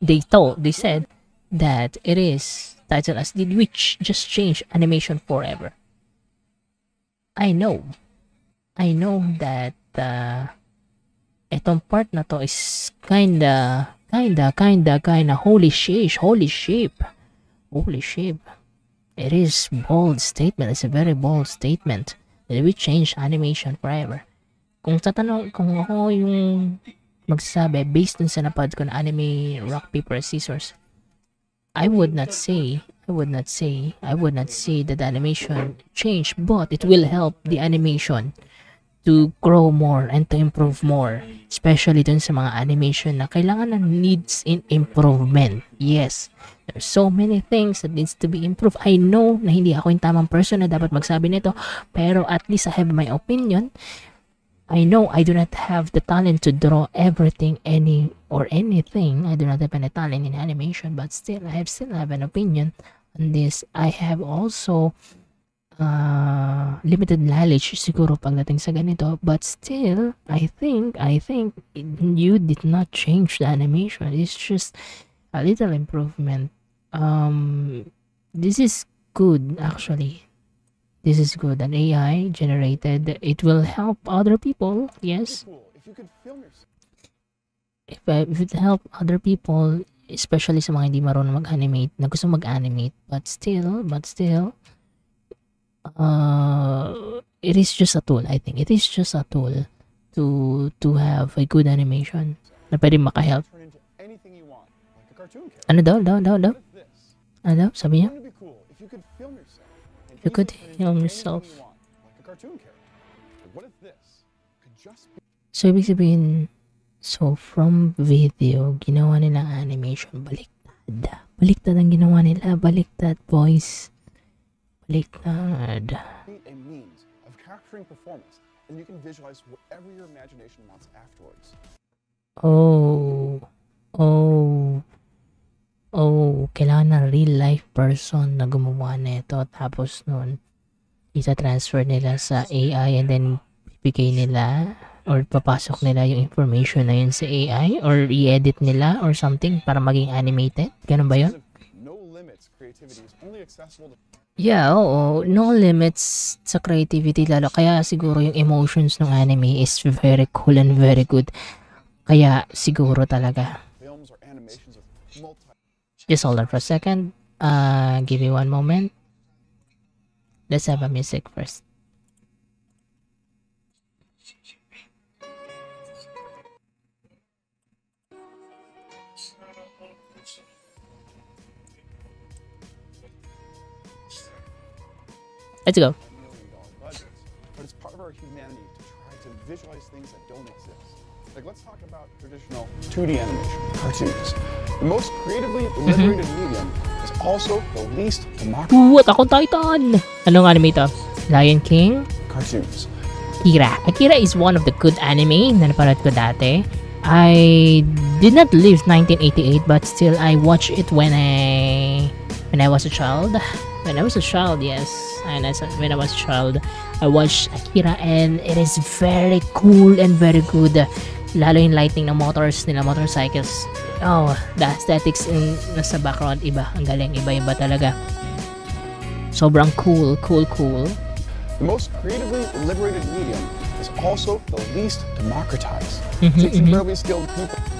they told they said that it is titled as Did We Ch- Just Change Animation Forever? I know. I know that uh, etong part na to is kinda, kinda, kinda, kinda, holy shit, holy shit, holy shit. It is bold statement. It's a very bold statement. That we change animation forever. Kung tatanong, kung ako yung magsasabi based dun sa napad ko na anime rock paper scissors, I would not say, I would not say, I would not say that the animation change, but it will help the animation to grow more and to improve more. Especially dun sa mga animation na kailangan na needs in improvement. Yes, there's so many things that needs to be improved. I know na hindi ako yung tamang person na dapat magsabi nito, pero at least I have my opinion. I know I do not have the talent to draw everything any or anything. I do not have any talent in animation, but still I have still have an opinion on this. I have also uh, limited knowledge siguro pagdating sa ganito, but still I think I think you did not change the animation. It's just a little improvement. Um, this is good actually this is good. An ai generated it will help other people. Yes. If uh, if it help other people especially sa mga hindi marunong mag-animate na gusto mag-animate but still but still uh it is just a tool I think. It is just a tool to to have a good animation na pwede makahelp. Ano daw daw daw daw? Ano daw sabi niya you could heal yourself? and You could easily turn film into yourself. anything you want, like a cartoon character. But what if this could just be So, ibig sabihin, so from video, ginawa nila animation, baliktad. Baliktad ang ginawa nila, baliktad, boys. Baliktad. a means of capturing performance, and you can visualize whatever your imagination wants afterwards. Oh. Life person na gumawa nito. Tapos nun, isa-transfer nila sa AI and then bibigay nila or papasok nila yung information na yun sa AI or i-edit nila or something para maging animated. Ganun ba yun? Yeah, oo. No limits sa creativity lalo. Kaya siguro yung emotions ng anime is very cool and very good. Kaya siguro talaga. Just hold on for a second. Uh, give me one moment. Let's have a music first. Let's go. but it's part of our humanity to try to visualize things that don't exist. Like let's talk about traditional 2D animation, cartoons. The most creatively liberated medium is also the least democratic What? Ako Titan! Anong anime? Lion King? cartoons. Akira. Akira is one of the good anime na napanood ko dati. I did not live 1988 but still I watched it when I when I was a child. When I was a child, yes. And as when I was a child, I watched Akira and it is very cool and very good. Lalo yung lighting ng motors nila, motorcycles. Oh, the aesthetics in nasa background iba. Ang galing, iba-iba talaga. Sobrang cool, cool, cool. The most creatively liberated medium is also the least democratized. Mhm, It takes mhm. incredibly skilled people on.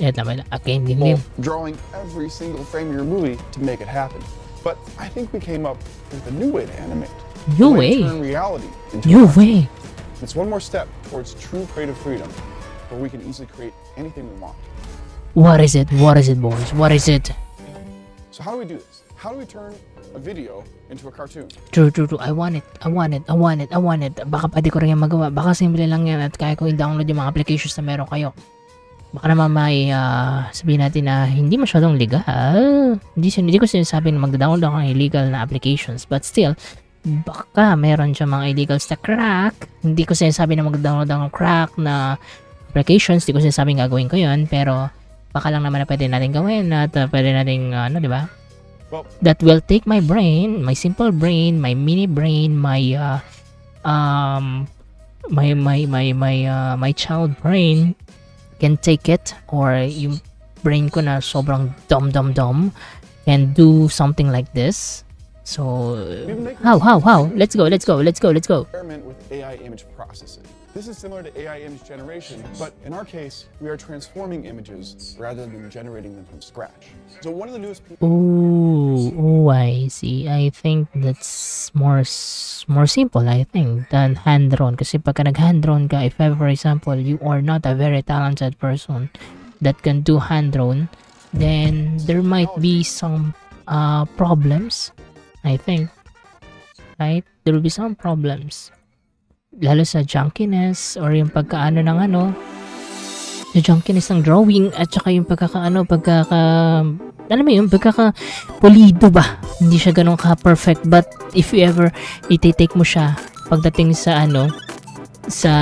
Yeah, lang. Okay, game, game. drawing every single frame of your movie to make it happen. But I think we came up with a new way to animate. New way. Turn reality into New way. It's one more step towards true creative freedom, where we can easily create anything we want. What is it? What is it, boys? What is it? So how do we do this? How do we turn a video into a cartoon? True, true, true. I want it. I want it. I want it. I want it. Baka pwede ko rin yan magawa. Baka simple lang yan at kaya ko i-download yung mga applications na meron kayo. Baka naman may ah, sabihin natin na hindi masyadong legal. Hindi, hindi ko sinasabi na mag-download ako ng illegal na applications. But still, baka meron siya mga illegals na crack. Hindi ko sinasabi na mag-download ako ng crack na applications. Hindi ko sinasabi gagawin ko yun. Pero baka lang naman na pwede natin gawin at ah, pwede natin, ano, di ba? That will take my brain, my simple brain, my mini brain, my uh, um my my my my uh, my child brain can take it or yung brain ko na sobrang dumb dumb dumb can do something like this. So how how how? Let's go, let's go, let's go, let's go. experiment with AI image processing. This is similar to AI image generation, but in our case, we are transforming images rather than generating them from scratch. So one of the newest Ooh, oh, I see. I think that's more more simple, I think, than hand-drawn. Kasi pagka nag-hand-drawn ka, if for example, you are not a very talented person that can do hand-drawn, then there might be some uh, problems, I think. Right? There will be some problems. Lalo sa junkiness or yung pagkaano ng ano, the junkiness ng drawing at saka yung pagkakaano, pagkaka alam mo yun, pagkaka pulido ba? Hindi siya ganun ka-perfect but if you ever iti-take mo siya pagdating sa ano sa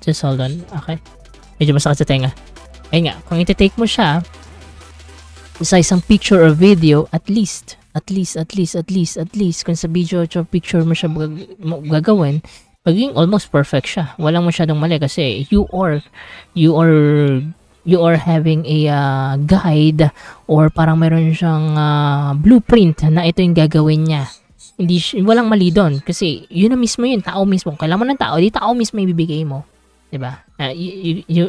just hold on, okay medyo masakit sa tenga ayun nga, kung iti-take mo siya sa isang picture or video at least at least, at least, at least, at least, kung sa video or picture mo siya gagawin, magiging almost perfect siya. Walang masyadong mali kasi you are, you are, you are having a uh, guide or parang meron siyang uh, blueprint na ito yung gagawin niya. Hindi, walang mali doon kasi yun na mismo yun, tao mismo. Kailangan mo ng tao, di tao mismo yung bibigay mo. 'Di ba? Uh, you, you,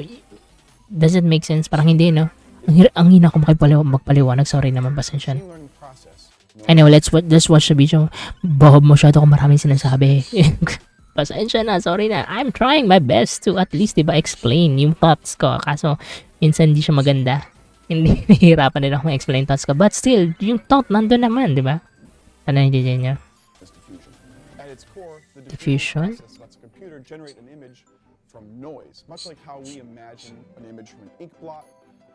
does it make sense? Parang hindi, no? Ang, ang hina ko makipaliw- magpaliwanag. Sorry naman, pasensya. Anyway, let's wa- let's watch the video. Bob, masyado ko maraming sinasabi. Pasensya na, sorry na. I'm trying my best to at least, diba, explain yung thoughts ko. Kaso, minsan hindi siya maganda. Hindi, nahihirapan din ako ma-explain thoughts ko. But still, yung thought nandun naman, di ba? Ano hindi din niya? diffusion. Computer generate an image from noise, much like how we imagine an image from an ink blot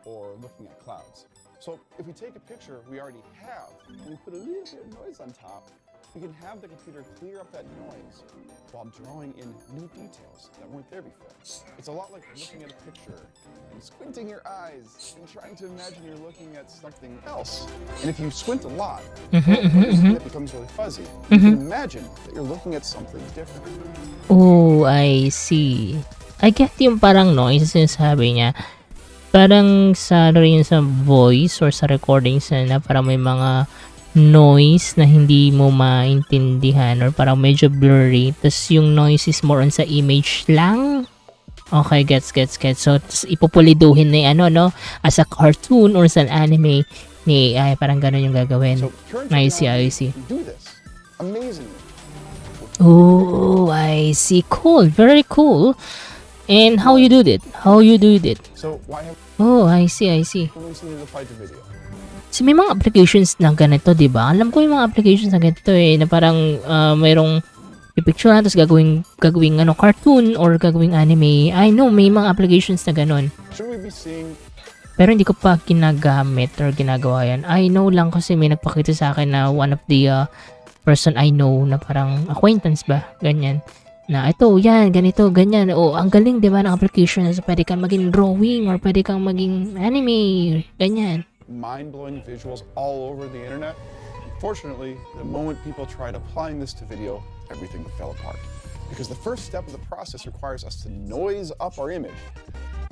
or looking at clouds. So if we take a picture we already have and we put a little bit of noise on top, we can have the computer clear up that noise while drawing in new details that weren't there before. It's a lot like looking at a picture and squinting your eyes and trying to imagine you're looking at something else. And if you squint a lot, Mm-hmm, it becomes mm-hmm, mm-hmm. really fuzzy. You can mm-hmm. imagine that you're looking at something different. Oh, I see. I get yung parang noise na sinasabi niya. Parang sa ano rin sa voice or sa recordings na, na parang may mga noise na hindi mo maintindihan or parang medyo blurry. Tapos yung noise is more on sa image lang. Okay, gets, gets, gets. So, ipupuliduhin na yung ano, no? As a cartoon or sa anime ni ay parang ganun yung gagawin. So I see, I see. Oh, I see. Cool. Very cool. And how you do it? How you do it? So why Oh, I see, I see. So, may mga applications na ganito, di ba? Alam ko yung mga applications na ganito eh, na parang uh, mayroong pipicture tapos gagawing, gagawing ano, cartoon or gagawing anime. I know, may mga applications na ganun. Seeing Pero hindi ko pa ginagamit or ginagawa yan. I know lang kasi may nagpakita sa akin na one of the uh, person I know na parang acquaintance ba, ganyan. Na ito, yan, ganito, ganyan. O, oh, ang galing, di ba, ng application. So, pwede kang maging drawing or pwede kang maging anime, ganyan. mind-blowing visuals all over the internet? Unfortunately, the moment people tried applying this to video, everything fell apart. Because the first step of the process requires us to noise up our image.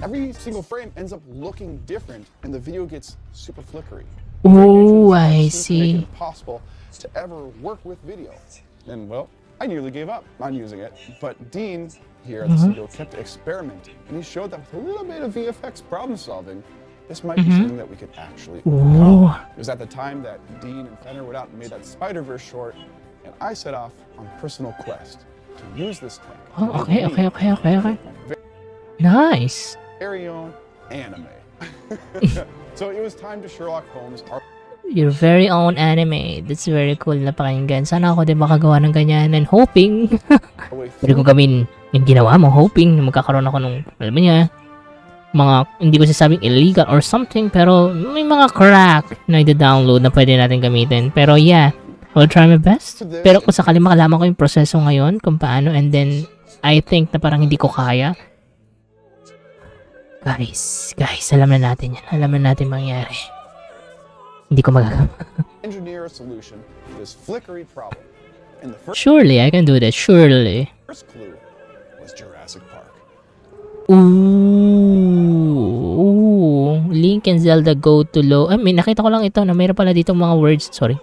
Every single frame ends up looking different, and the video gets super flickery. Oh, I make see. it impossible to ever work with video. And well, I nearly gave up on using it, but Dean here at the mm-hmm. studio kept experimenting, and he showed that with a little bit of VFX problem solving, this might be mm-hmm. something that we could actually Oh, it was at the time that Dean and Fenner went out and made that Spider-Verse short, and I set off on a personal quest to use this tech. oh okay, okay, okay, okay, okay. Nice. very own anime. so it was time to Sherlock Holmes. Our Your very own anime. That's very cool na pakinggan. Sana ako din makagawa ng ganyan and hoping Pwede ko through gawin yung ginawa mo, hoping na magkakaroon ako ng, alam mo niya, mga, hindi ko sasabing illegal or something, pero may mga crack na i-download na pwede natin gamitin. Pero yeah, I will try my best. Pero kung sakali makalaman ko yung proseso ngayon, kung paano, and then, I think na parang hindi ko kaya, guys, guys, alam na natin yan. Alam na natin mangyari. Hindi ko magagawa. engineer a solution to this flickery problem. And the first Surely, I can do that. Surely. clue was Jurassic Park. Ooh. Ooh. Link and Zelda go to low. I mean, nakita ko lang ito na mayroon pala dito mga words. Sorry.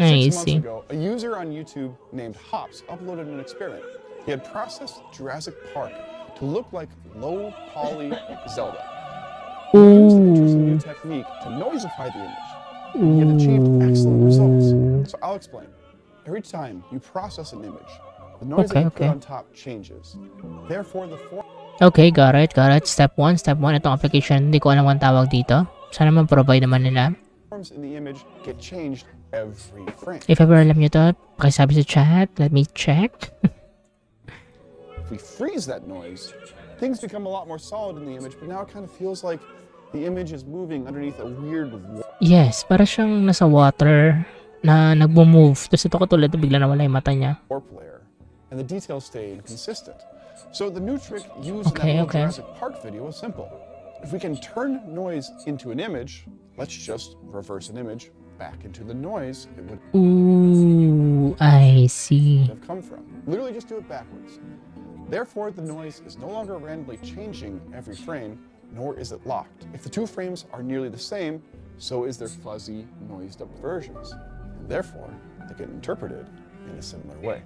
I Six months see. ago, a user on YouTube named Hops uploaded an experiment. He had processed Jurassic Park to look like low poly Zelda. Used an interesting new technique to noisify the image. And he had achieved excellent results. So I'll explain. Every time you process an image, the noise Okay, that you put on top changes. Therefore, the form Okay, got it, got it. Step 1, step 1. Itong application, hindi ko alam kung tawag dito. Sana man provide naman nila. forms in the image get changed every frame. If ever alam nyo to, pakisabi sa chat. Let me check. If we freeze that noise, things become a lot more solid in the image, but now it kind of feels like the image is moving underneath a weird wall. Yes, para siyang nasa water na nagmo-move. Tapos ito katulad, bigla nawala yung mata niya. warp layer, and the details stay inconsistent. So the new trick used Okay, in that okay. Jurassic Park video is simple. If we can turn noise into an image, let's just reverse an image back into the noise it would Ooh, I see. have come from. Literally just do it backwards. Therefore, the noise is no longer randomly changing every frame, nor is it locked. If the two frames are nearly the same, so is their fuzzy, noised up versions. And therefore, they get interpreted in a similar way.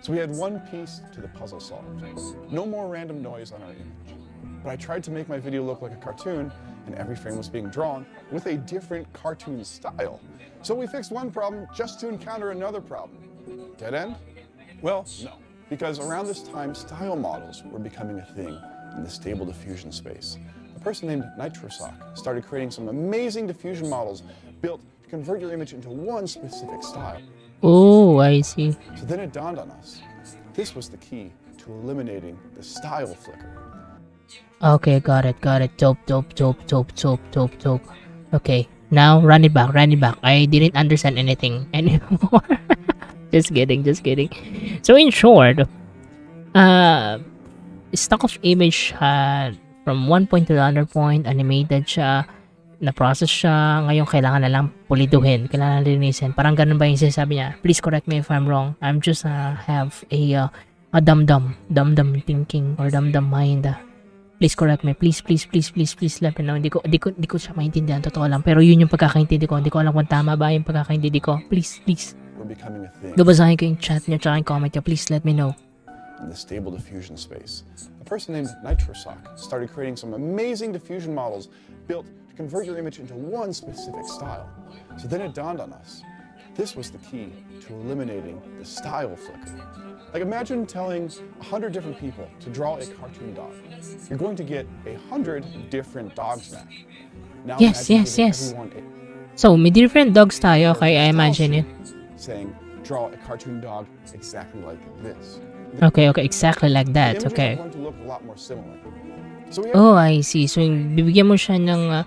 So we had one piece to the puzzle solved. No more random noise on our image. But I tried to make my video look like a cartoon, and every frame was being drawn with a different cartoon style. So we fixed one problem just to encounter another problem. Dead end? Well, no. Because around this time, style models were becoming a thing in the stable diffusion space. A person named Nitrosocke started creating some amazing diffusion models built to convert your image into one specific style. Oh, I see. So then it dawned on us. This was the key to eliminating the style flicker. Okay, got it, got it. Dope, dope, dope, dope, dope, dope, dope. Okay, now run it back, run it back. I didn't understand anything anymore. Just kidding, just kidding. So in short, uh, stock of image had from one point to the other point, animated siya, na-process siya, ngayon kailangan na lang puliduhin, kailangan linisin. Parang ganun ba yung sinasabi niya? Please correct me if I'm wrong. I'm just uh, have a uh, a dum-dum, dum-dum thinking or dum-dum mind. uh, please correct me. Please, please, please, please, please let me know. Hindi ko, hindi ko, hindi ko siya maintindihan. Totoo lang. Pero yun yung pagkakaintindi ko. Hindi ko alam kung tama ba yung pagkakaintindi ko. Please, please. Were becoming a thing Babasahin ko yung chat niyo tsaka yung comment niyo. Please let me know. in the stable diffusion space. A person named Nitrosocke started creating some amazing diffusion models built to convert your image into one specific style. So then it dawned on us. This was the key to eliminating the style flicker. Like imagine telling a hundred different people to draw a cartoon dog. You're going to get a hundred different dogs back. Now Yes, yes, yes. So, may different dogs tayo. Okay, I imagine it. Saying, draw a cartoon dog exactly like this. Okay, okay. Exactly like that. Okay. going to look a lot more similar. So we Oh, I see. So, bibigyan mo siya ng uh,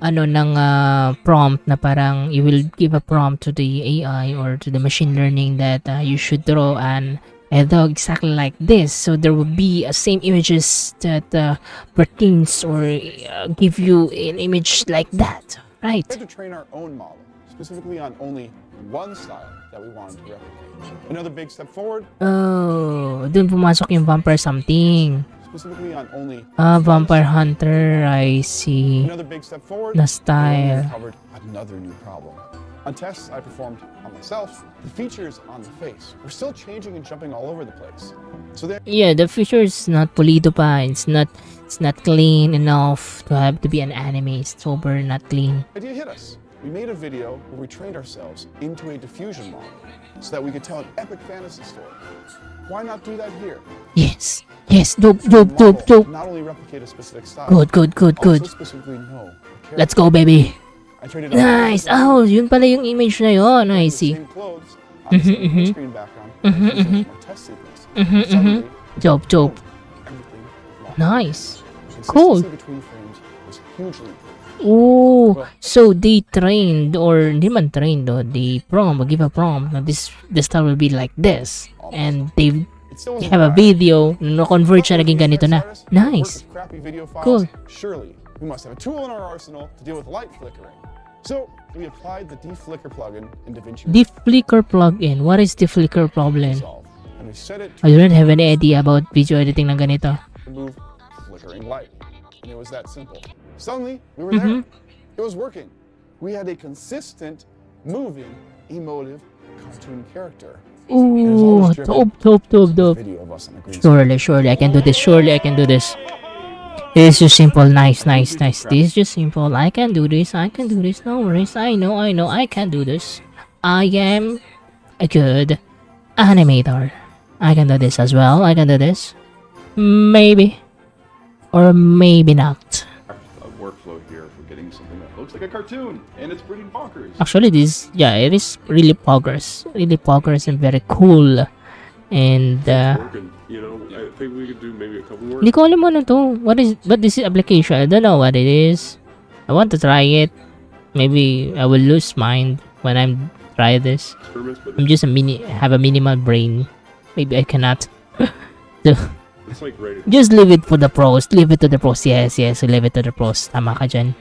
ano ng uh, prompt na parang you will give a prompt to the AI or to the machine learning that uh, you should draw an a dog exactly like this. So there will be uh, same images that uh, pertains or uh, give you an image like that, right? To train our own model, specifically on only one style that we wanted to replicate. Another big step forward, Oh, dun pumasok yung vampire something. specifically on only Ah, vampire hunter. I see. another big step forward. Na style. uncovered another new problem. On tests I performed on myself, the features on the face were still changing and jumping all over the place. So there Yeah, the feature is not pulido pa. It's not it's not clean enough to have to be an anime. It's super not clean. idea hit us. We made a video where we trained ourselves into a diffusion model so that we could tell an epic fantasy story. Why not do that here? Yes. Yes, dope, dope, dope, dope. Not only replicate a specific style, Good, good, good, good. know Let's go, baby. I traded out Nice. Oh, yun pala yung image na yun. I see. Same clothes, on the same mhm. screen background, Mhm, as used mhm. in my test sequence. Mhm, Dope, dope. everything locked. Nice. Cool. Between frames was hugely important. Oh, so they trained or hindi man trained though. They prompt, oh, give a prompt. Now this the style will be like this, and they It still they wasn't have a video no convert siya naging ganito na. Nice. crappy video files. Cool. Surely we must have a tool in our arsenal to deal with light flickering. So we applied the deflicker plugin in DaVinci The flicker plugin. What is the flicker problem? Resolve, and we set it I don't have any idea about video editing ng ganito. remove flickering light. And it was that simple. Suddenly, we were mm-hmm. there. It was working. We had a consistent, moving, emotive cartoon character. Ooh, dope, dope, dope, dope. Video of us on a green screen. Surely, surely, I can do this. Surely, I can do this. This is just simple. Nice, nice, nice. This is just simple. I can do this. I can do this. No worries. I know, I know. I can do this. I am a good animator. I can do this as well. I can do this. Maybe. Or maybe not. Getting something that looks like a cartoon, and it's pretty bonkers. Actually, this, yeah, it is really progress. Really progress and very cool. And, uh. You know, I think we could do maybe a couple more Hindi ko alam ano to. What is, what is this is application? I don't know what it is. I want to try it. Maybe I will lose mind when I'm try this. I'm just a mini, have a minimal brain. Maybe I cannot. So, like just leave it for the pros. Leave it to the pros. Yes, yes. Leave it to the pros. Tama ka dyan.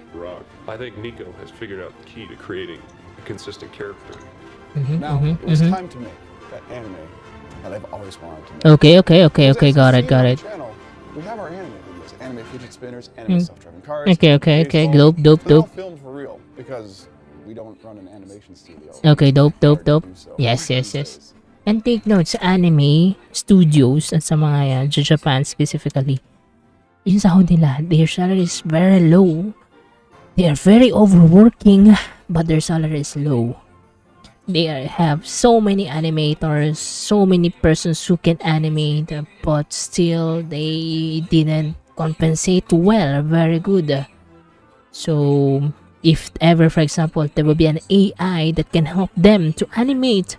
Rock. I think Niko has figured out the key to creating a consistent character. Mhm, Now, mhm, it was mhm. time to make that anime that I've always wanted to make. Okay, okay, okay, okay. Got it, got it. Channel, we have our anime videos, anime fidget spinners, anime Mm. self-driving cars. Okay, okay, okay. phones. Dope, dope, They're all dope. filmed for real because we don't run an animation studio. Okay, dope, dope, dope. so Yes, yes, yes. And take note sa anime studios at sa mga yan, sa Japan specifically, yung sahod nila, their salary is very low. They are very overworking, but their salary is low. They are, have so many animators, so many persons who can animate, but still they didn't compensate well, very good. So, if ever, for example, there will be an AI that can help them to animate,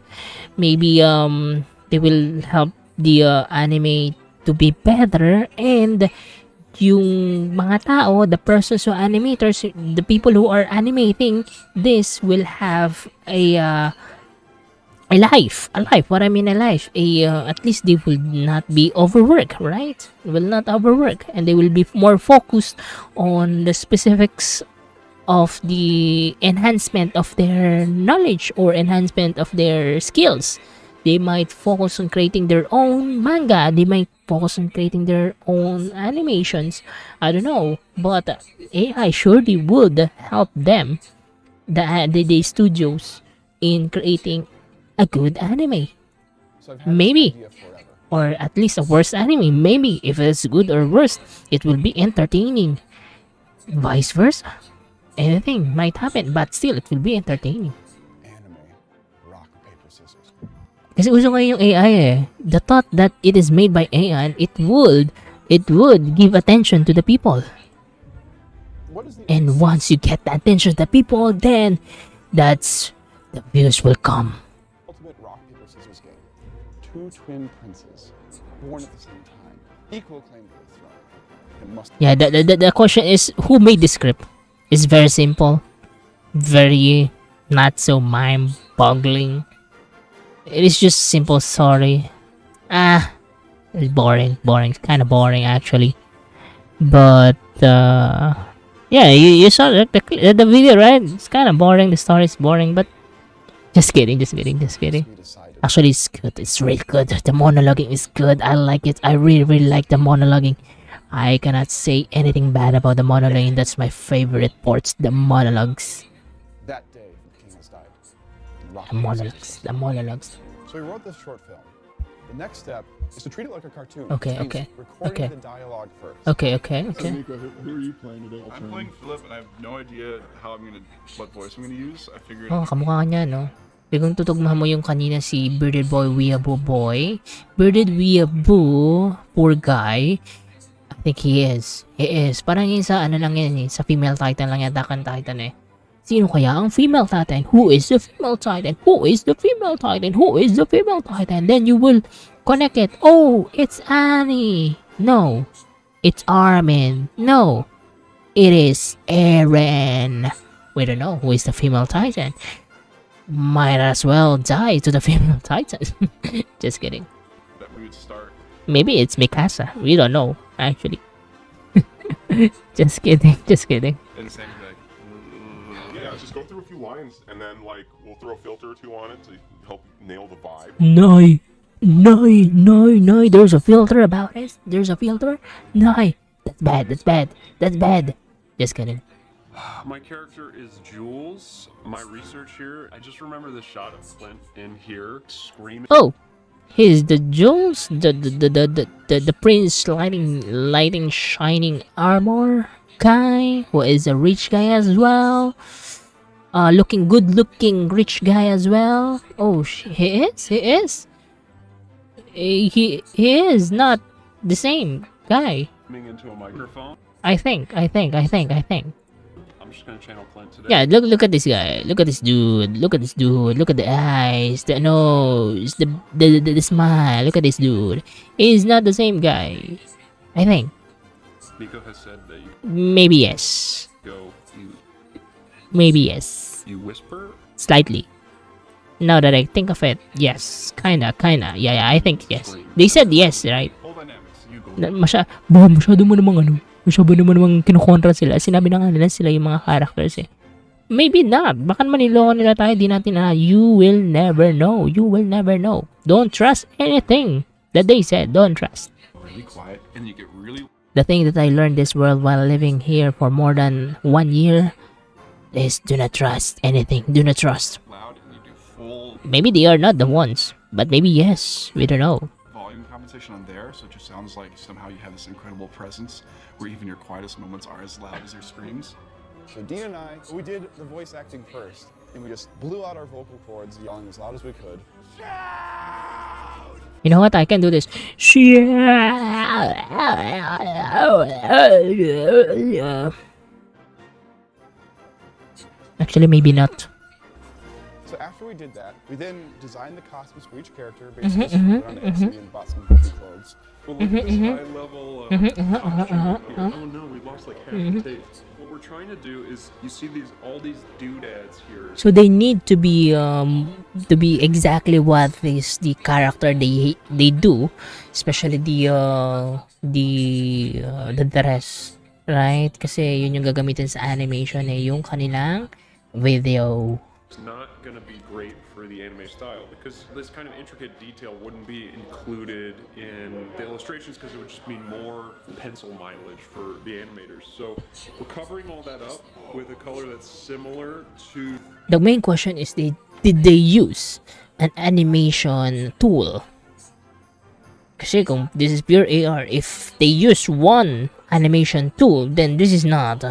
maybe um they will help the uh, to be better and yung mga tao, the persons who animators, the people who are animating this will have a uh, a life, a life. What I mean, a life. A uh, at least they will not be overworked, right? Will not overwork, and they will be more focused on the specifics of the enhancement of their knowledge or enhancement of their skills. They might focus on creating their own manga. They might focus on creating their own animations. I don't know, but AI surely would help them, the the, the studios, in creating a good anime So I've had Maybe. this idea forever. or at least a worse anime. Maybe if it's good or worse, it will be entertaining. Vice versa. Anything might happen, but still it will be entertaining. Kasi uso ngayon yung AI eh. The thought that it is made by AI, it would, it would give attention to the people. What is the And once you get the attention of the people, then that's the views will come. ultimate rock, paper, scissors game? Two twin princes, born at the same time, equal claim to the throne. Yeah, the, the, the, the question is who made this script? It's very simple, very not so mind boggling. It is just simple story. Ah, it's boring, boring, kind of boring actually. But uh, yeah, you, you saw the, the the video, right? It's kind of boring. The story is boring, but just kidding, just kidding, just kidding. Actually, it's good. It's really good. The monologuing is good. I like it. I really, really like the monologuing. I cannot say anything bad about the monologuing. That's my favorite parts. The monologues. The monologues. The monologues. So we wrote this short film. The next step is to treat it like a cartoon. Okay, okay, okay. the dialogue first. Okay, okay, okay. Nico, who, who are you playing today? I'm playing Philip, and I have no idea how I'm gonna, what voice I'm gonna use. I figured. Oh, kamukha niya, no? Bigong tutugma mo yung kanina si Bearded Boy Weeaboo Boy. Bearded Weeaboo, poor guy. I think he is. He is. Parang yun sa ano lang yan eh. Sa female titan lang yata kan titan eh. Sino kaya ang female titan? Who is the female titan? Who is the female titan? Who is the female titan? Then you will connect it. Oh, it's Annie. No. It's Armin. No. It is Eren. We don't know who is the female titan. Might as well die to the female titan. Just kidding. that we would start. Maybe it's Mikasa. We don't know, actually. just kidding. Just kidding. Lines lines, and then like we'll throw a filter or two on it to help nail the vibe. No, no, no, no. There's a filter about it. There's a filter. No, that's bad. That's bad. That's bad. Just kidding. My character is Jules. My research here, I just remember the shot of Clint in here screaming. Oh, he's the Jules, the the the the the, the, the Prince lighting lighting shining armor guy, who is a rich guy as well. Uh, looking good looking rich guy as well. Oh, he is. He is. Eh, He he is not the same guy. into a microphone. I think. I think. I think. I think. I'm just gonna channel Clint today. Yeah, look look at this guy. Look at this dude. Look at this dude. Look at the eyes, the nose, the the, the, the smile. Look at this dude. He's not the same guy. I think. Niko has said that you Maybe yes. go, Maybe yes. you whisper. Slightly. Now that I think of it, yes. Kinda, kinda. Yeah, yeah, I think yes. They said yes, right? Whole dynamics. You go. Na, masya, bah, masyado mo namang ano, masyado mo namang kinukontra sila. Sinabi na nga nila sila yung mga characters eh. Maybe not. Baka naman niloko nila tayo, di natin na. You will never know. You will never know. Don't trust anything that they said. Don't trust. Really quiet, and you get really The thing that I learned this world while living here for more than one year is do not trust anything. Do not trust. loud, and you do full Maybe they are not the ones, but maybe yes. We don't know. volume compensation on there, so it just sounds like somehow you have this incredible presence where even your quietest moments are as loud as your screams. So Dean and I, we did the voice acting first, and we just blew out our vocal cords, yelling as loud as we could. You know what? I can do this. Actually, maybe not. So after we did that, we then designed the costumes for each character Mm-hmm, based on on Etsy and bought some clothes. Well, look at this high level. Uh, costume. Oh no, we lost like half the tape. What we're trying to do is, you see these all these doodads here. So they need to be um to be exactly what is the character they they do, especially the uh the uh, the dress, right? Kasi yun yung gagamitin sa animation eh, yung kanilang video. It's not gonna be great for the anime style because this kind of intricate detail wouldn't be included in the illustrations because it would just mean more pencil mileage for the animators. So we're covering all that up with a color that's similar to The main question is they did they use an animation tool? Kasi kung this is pure AR, if they use one animation tool, then this is not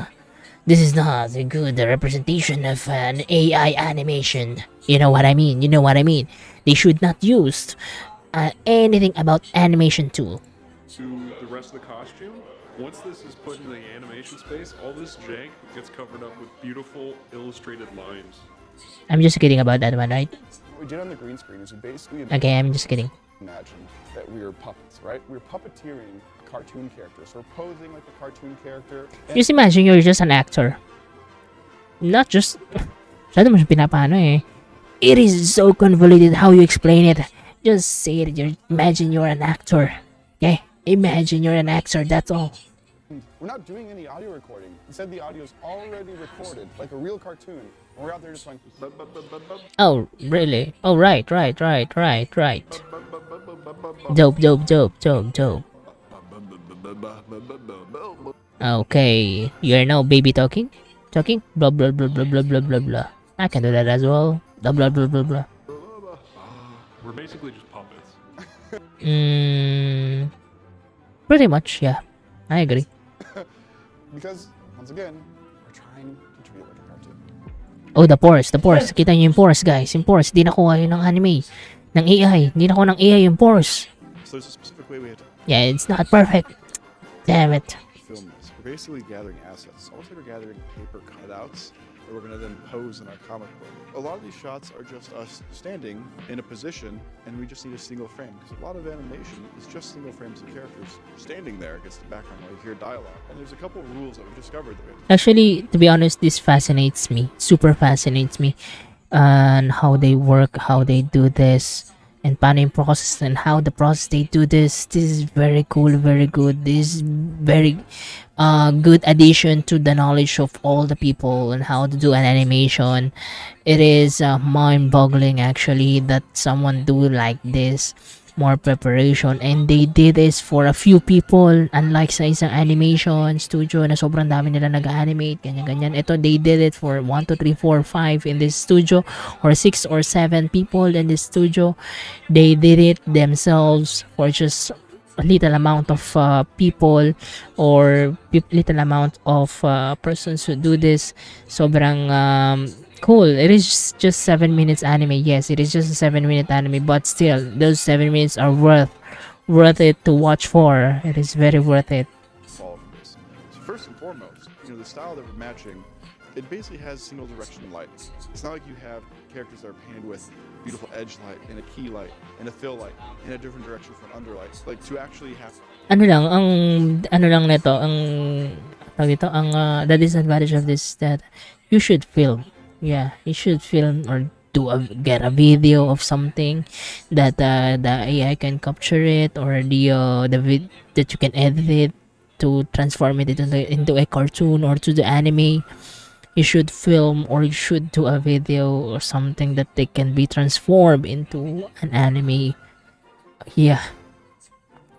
this is not a good representation of an AI animation. You know what I mean? You know what I mean? They should not use uh, anything about animation tool. to the rest of the costume. Once this is put into the animation space, all this jank gets covered up with beautiful illustrated lines. I'm just kidding about that one, right? What we did on the green screen is we basically Okay, I'm just kidding. imagined that we were puppets, right? We were puppeteering a cartoon character. So we're posing like a cartoon character. Just imagine you're just an actor. Not just... Masyado mo siya pinapano eh. It is so convoluted how you explain it. Just say it. You're, imagine you're an actor. Okay? Imagine you're an actor, that's all. we're not doing any audio recording. Instead, the audio is already recorded, like a real cartoon. And we're out there just like... Oh, really? Oh, right, right, right, right, right. Dope, dope, dope, dope, dope. Bub. Okay, you're now baby talking? Talking? Blah, blah, blah, blah, blah, blah, blah, blah. I can do that as well. Blah, blah, blah, blah, blah. We're basically just puppets. Mm, pretty much, yeah. I agree. because, once again, we're trying to treat like a cartoon. Oh, the pores, the pores. Kita niyo yung pores, guys. Yung pores, di nakuha yun ng anime. Ng AI. Di nakuha ng AI yung pores. So there's a specific way we have to Yeah, it's not perfect. Damn it. film this. We're basically gathering assets. Almost like we're gathering paper cutouts that we're going to then pose in our comic book. A lot of these shots are just us standing in a position, and we just need a single frame. Because a lot of animation is just single frames of characters standing there against the background while you hear dialogue. And there's a couple of rules that we've discovered that we Actually, to be honest, this fascinates me. Super fascinates me. And how they work, how they do this. And paano process and how the process they do this. This is very cool, very good. This is very uh, good addition to the knowledge of all the people and how to do an animation. It is uh, mind-boggling actually that someone do like this more preparation. And they did this for a few people unlike sa isang animation studio na sobrang dami nila nag-animate ganyan ganyan. Ito they did it for 1 2 3 4 5 in this studio or 6 or 7 people in this studio. They did it themselves for just a little amount of uh, people or little amount of uh, persons who do this. Sobrang um, cool it is just seven minutes anime yes it is just a seven minute anime but still those seven minutes are worth worth it to watch for it is very worth it follow from this. So first and foremost, you know, the style that we're matching, it basically has single direction light. It's not like you have characters that are painted with beautiful edge light and a key light and a fill light in a different direction from an underlight. Like to actually have ano lang ang ano lang nito ang tawag dito ang uh, the disadvantage of this that you should film yeah you should film or do a get a video of something that uh, the AI can capture it or the uh, the vid- that you can edit it to transform it into into a cartoon or to the anime. You should film or you should do a video or something that they can be transformed into an anime. Yeah.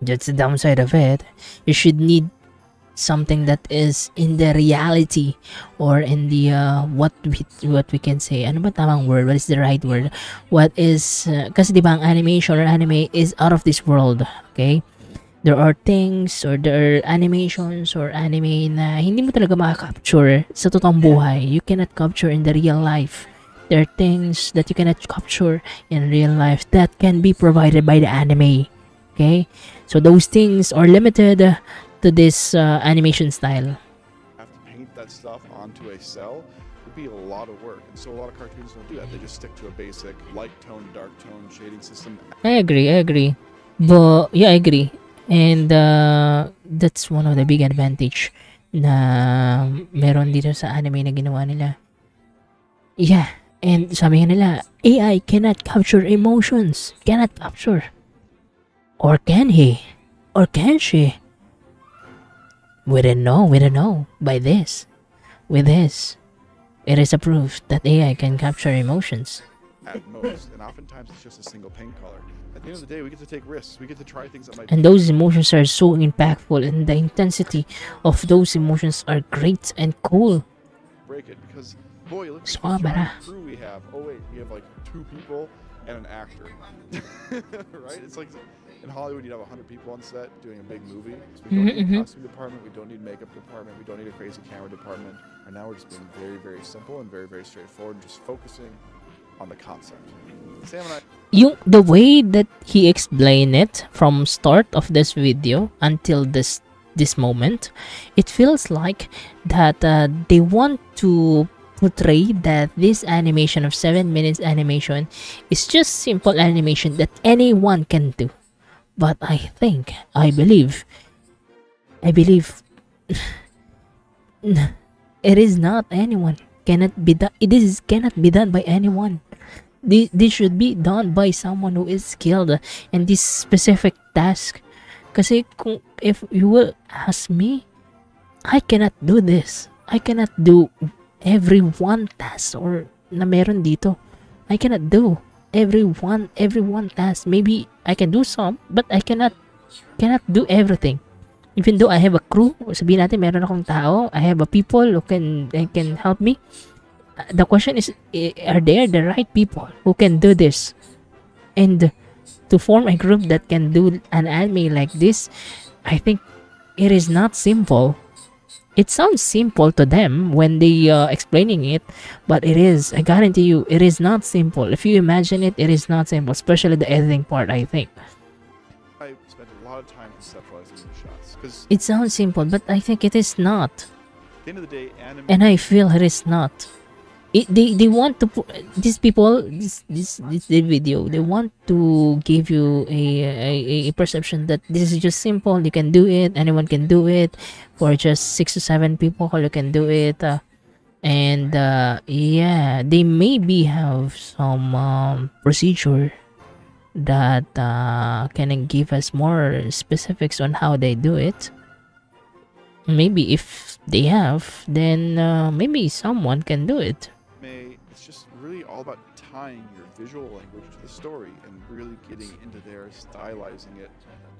That's the downside of it. You should need something that is in the reality or in the uh, what we what we can say. Ano ba tamang word? What is the right word? What is uh, kasi di ba ang animation or anime is out of this world okay? There are things or there are animations or anime na hindi mo talaga makakapture sa totoong buhay. You cannot capture in the real life. There are things that you cannot capture in real life that can be provided by the anime okay? So those things are limited to this uh, animation style have to paint that stuff onto a cell would be a lot of work. And so a lot of cartoons don't do that. They just stick to a basic light tone, dark tone shading system. I agree, I agree. But yeah, I agree. And uh, that's one of the big advantage na meron dito sa anime na ginawa nila. Yeah, and sabi nga nila, AI cannot capture emotions. Cannot capture. Or can he? Or can she? We don't know, we don't know. By this. With this. It is a proof that AI can capture emotions. at most, and oftentimes it's just a single paint color. At the end of the day, we get to take risks. We get to try things that might. and those emotions are so impactful and the intensity of those emotions are great and cool break it because boy, look at Suara the crew we have. Oh wait, we have like two people and an actor, right? It's like in Hollywood, you'd have hundred people on set doing a big movie. So we don't Mhm, need a costume department, we don't need makeup department, we don't need a crazy camera department. And now we're just being very, very simple and very, very straightforward, and just focusing on the concept. Sam and I. yung the way that he explained it from start of this video until this this moment it feels like that uh, they want to portray that this animation of 7 minutes animation is just simple animation that anyone can do but i think i believe i believe it is not anyone cannot be done this is cannot be done by anyone this, this should be done by someone who is skilled in this specific task. Kung if you will ask me, I cannot do this. I cannot do every one task or na meron dito. I cannot do every one every task. Maybe I can do some, but I cannot cannot do everything. Even though I have a crew, sabihin natin meron akong tao, I have a people who can they can help me uh, the question is eh, are there the right people who can do this and to form a group that can do an anime like this i think it is not simple it sounds simple to them when they uh, explaining it but it is i guarantee you it is not simple. If you imagine it it is not simple especially the editing part i think. I spent a lot of time conceptualizing the shots because it sounds simple but i think it is not. At the end of the day, and I feel it is not. It, they they want to put these people this this this video they want to give you a, a a perception that this is just simple you can do it anyone can do it for just six to seven people you can do it uh, and uh, yeah they maybe have some um, procedure that uh, can give us more specifics on how they do it. Maybe if they have, then uh, maybe someone can do it. May it's just really all about tying your visual language to the story and really getting into there, stylizing it,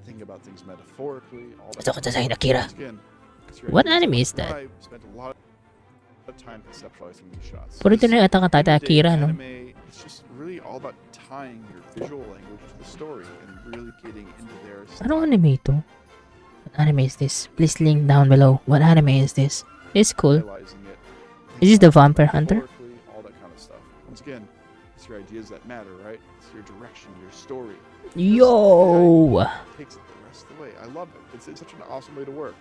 thinking about things metaphorically. All that. Gusto ko design Akira. Again, What anime is that? I spent a lot of time conceptualizing these shots. Puro ito This na yung Attack on Titan Akira, no? anime, It's just really all about tying your visual language to the story and really getting into there. Ano anime ito? What anime is this? Please link down below. What anime is this? It's cool. Is this the Vampire Hunter? Your ideas that matter, right? It's your direction, your story. Yo! Takes it the rest of the way. I love it. It's, it's such an awesome way to work.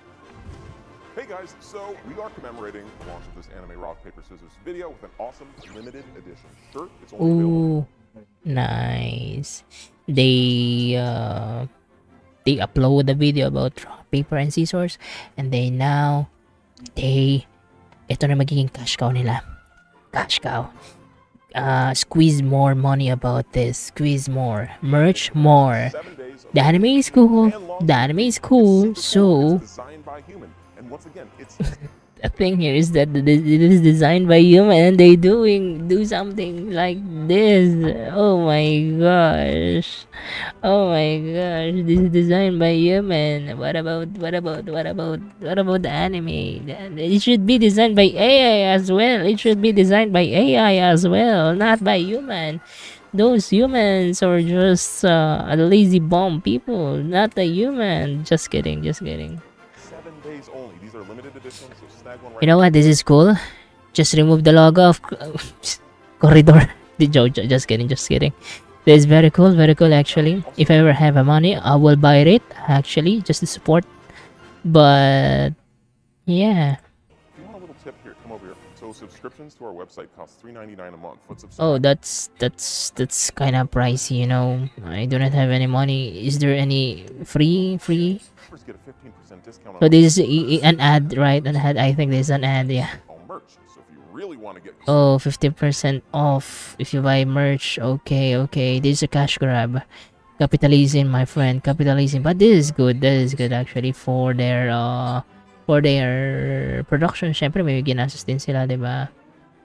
Hey guys, so we are commemorating the launch of this anime rock paper scissors video with an awesome limited edition shirt. It's only available Ooh, nice. They uh, they upload the video about rock, paper and scissors, and they now they ito na magiging cash cow nila. Cash cow. Uh, squeeze more money about this. Squeeze more. Merch more. The anime is cool. The anime is cool. So once again, it's the thing here is that it is designed by human and they doing do something like this. Oh my gosh. Oh my gosh. This is designed by human. What about what about what about what about the anime? It should be designed by ai as well. It should be designed by ai as well not by human. Those humans are just uh, a lazy bomb people not a human. Just kidding just kidding are limited editions, so snag one right You know what? This is cool. Just remove the logo of corridor. Just kidding, just kidding. This is very cool, very cool actually. If I ever have a money, I will buy it actually, just to support. But yeah. If you want a little tip here, come over here. So subscriptions to our website cost $3.99 a month. Oh, that's that's that's kind of pricey, you know. I do not have any money. Is there any free free? Members get a 15% discount on So this is an ad, right? An ad. I think this is an ad. Yeah. merch. So really want to get Oh, 50% off if you buy merch. Okay, okay. This is a cash grab. Capitalism, my friend. Capitalism. But this is good. This is good actually for their uh for their production. Syempre may ginastos din sila, 'di ba?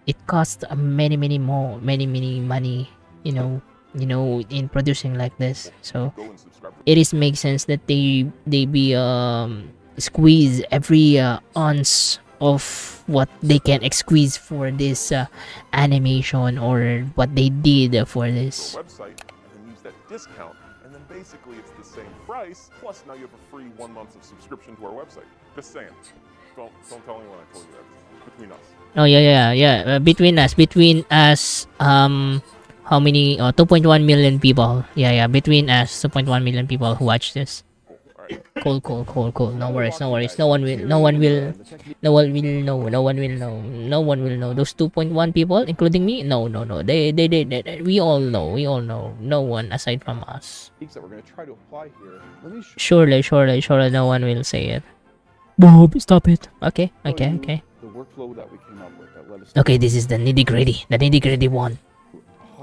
It costs many many more, many many money, you know, you know, in producing like this. So go and subscribe. It is makes sense that they they be um squeeze every uh, ounce of what they can squeeze for this uh, animation or what they did for this website and then use that discount. And then basically it's the same price. Plus now you have a free one month of subscription to our website. Just saying. Don't don't tell anyone I told you that. Between us. oh yeah yeah yeah uh, between us between us um how many uh, oh 2.1 million people. Yeah yeah between us 2.1 million people who watch this. Cool cool cool cool no worries no worries. No one will no one will no one will know. No one will know. No one will know. Those 2.1 people including me? No no no. They they, they, they we all know. We all know. No one aside from us. Techniques that we're going to try to apply here. Let me show surely surely surely no one will say it. Bob stop it. Okay okay okay. The workflow that we came up with that led us to okay this is the nitty gritty the nitty gritty one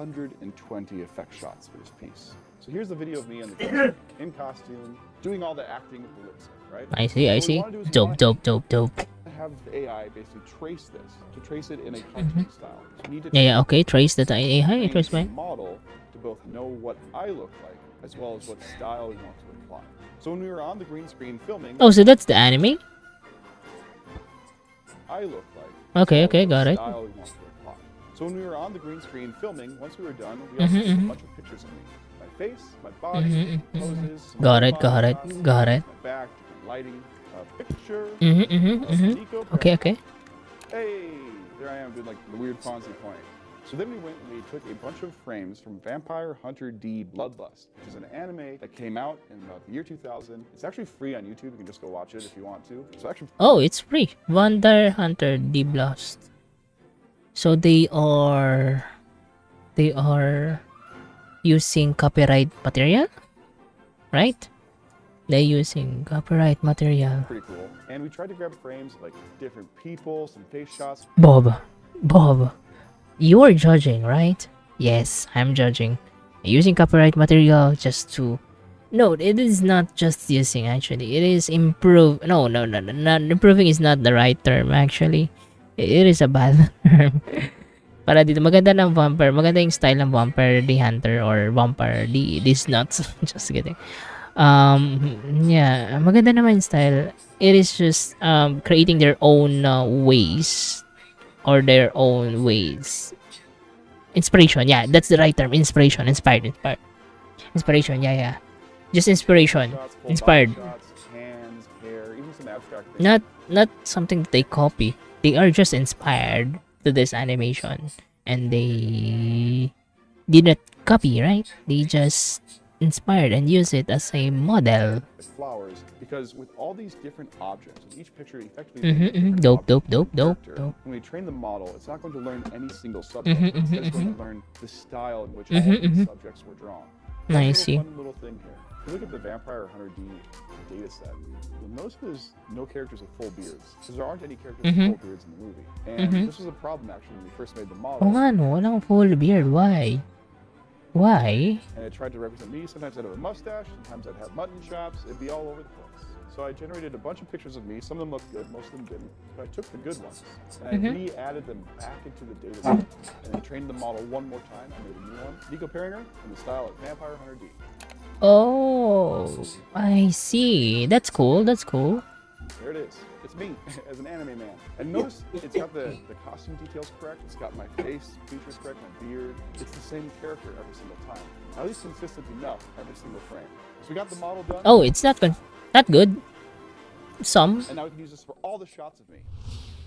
120 effect shots for this piece. So here's the video of me in the costume, in costume, doing all the acting with the lip sync, right? i see i see wanna do is we dope dope dope dope Have the AI basically trace this, to trace it in a mm-hmm. cartoon style. So need to yeah yeah okay trace that i hi trace the my model to both know what I look like as well as what style we want to apply. So when we were on the green screen filming, oh so that's the anime I look like. Okay, as well okay, as what got it. So when we were on the green screen filming, once we were done, we also Mhm, took mhm. a bunch of pictures of me. My face, my body, Mhm, mhm, mhm. poses. some Got it, got it, got it. My back, lighting, uh, picture. mm-hmm, mm-hmm, uh, mm-hmm. Okay okay Hey, there I am doing like the weird Fonzie point. So then we went and we took a bunch of frames from Vampire Hunter D Bloodlust, which is an anime that came out in about the year 2000. It's actually free on YouTube. You can just go watch it if you want to. So actually, Oh, it's free. Wonder Hunter D Blast. So they are they are using copyright material? Right? They're using copyright material. pretty cool. And we tried to grab frames like different people, some face shots. Bob. Bob. You're judging, right? Yes, I'm judging. using copyright material just to no it is not just using actually it is improve no no no no not improving is not the right term actually it is a bad term. Para dito maganda ng bumper maganda yung style ng bumper the hunter or bumper the this nuts. Just kidding. Um yeah maganda naman yung style. It is just um creating their own uh, ways or their own ways. Inspiration yeah that's the right term inspiration inspired inspired. Inspiration yeah yeah. Just inspiration inspired. Body shots, hands, hair, even some abstract things. not not something that they copy they are just inspired to this animation and they did not copy right they just inspired and use it as a model flowers because with all these different objects, each picture effectively Mhm, is a mhm. Dope, dope, dope, dope, dope. When we train the model, it's not going to learn any single subject. Mhm, Instead, mhm, it's going mhm. to learn the style in which Mhm, all these mhm. subjects were drawn. I Here's see. little thing here. If you look at the Vampire Hunter D data set, you'll notice there's no characters with full beards because there aren't any characters Mhm. with full beards in the movie. And Mhm. this was a problem actually when we first made the model. Oo nga no, walang full beard. Why? Why? and it tried to represent me. Sometimes I'd have a mustache, sometimes I'd have mutton chops. It'd be all over the place. So I generated a bunch of pictures of me. Some of them looked good, most of them didn't. But I took the good ones and I Mhm. re-added them back into the data set. And I trained the model one more time. I made a new one. Niko Pueringer in the style of Vampire Hunter D. Oh, I see. That's cool. That's cool. There it is. It's me as an anime man. And notice it's got the, the costume details correct. It's got my face features correct, my beard. It's the same character every single time. At least consistent enough every single frame. So we got the model done. Oh, it's not good. Not good. Some. And now we can use this for all the shots of me.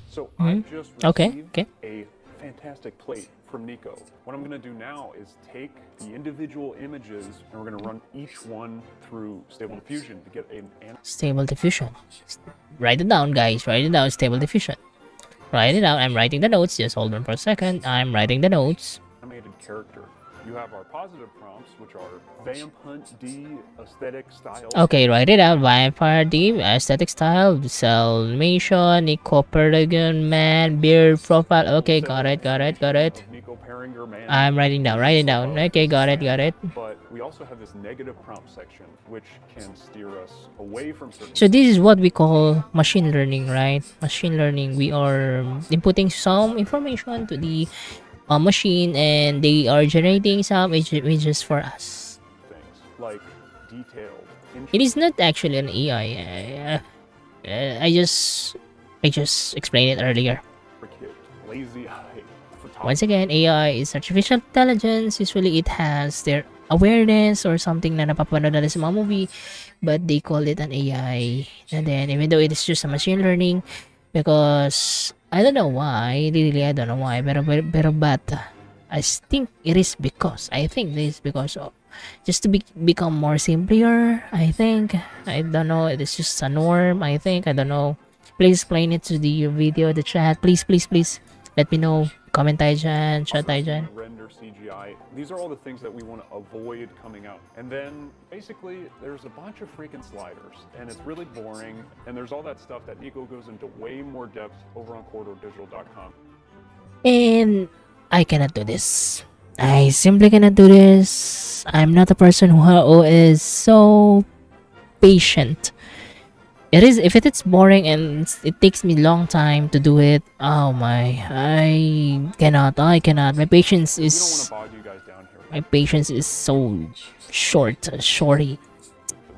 So Mhm. I've just Okay, okay. a fantastic plate from Niko. What I'm going to do now is take the individual images and we're going to run each one through Stable Diffusion to get an an- Stable diffusion. Write it down, guys. Write it down. Stable diffusion. Write it down. I'm writing the notes. Just hold on for a second. I'm writing the notes. animated character. You have our positive prompts, which are Vamp Hunt D, aesthetic style. Okay, write it out. Vampire D, aesthetic style, Salmation, Niko Perdigan, man, beard profile. Okay, got it, got it, got it. Niko Pueringer, man. I'm writing down, writing down. Okay, got it, got it. But we also have this negative prompt section, which can steer us away from certain. So this is what we call machine learning, right? Machine learning. We are inputting some information to the uh, machine, and they are generating some images for us. things like detailed. It is not actually an AI. Uh, uh, I just, I just explained it earlier. Once again, AI is artificial intelligence. Usually, it has their awareness or something na napapanood nila sa mga movie, but they call it an AI. And then, even though it is just a machine learning, because I don't know why, really, I don't know why, pero, pero, but I think it is because, I think it is because of, just to be, become more simpler, I think. I don't know, it is just a norm, I think, I don't know. Please explain it to the video, the chat. Please, please, please. Let me know. Comment dyan, chat dyan. Render CGI. These are all the things that we want to avoid coming out. And then basically, there's a bunch of freaking sliders, and it's really boring. And there's all that stuff that Niko goes into way more depth over on CorridorDigital.com. And I cannot do this. I simply cannot do this. I'm not a person who who is so patient. It is if it is boring and it takes me long time to do it. Oh my, I cannot. I cannot. My patience We don't want is to bog you guys down here my patience is so short, uh, shorty.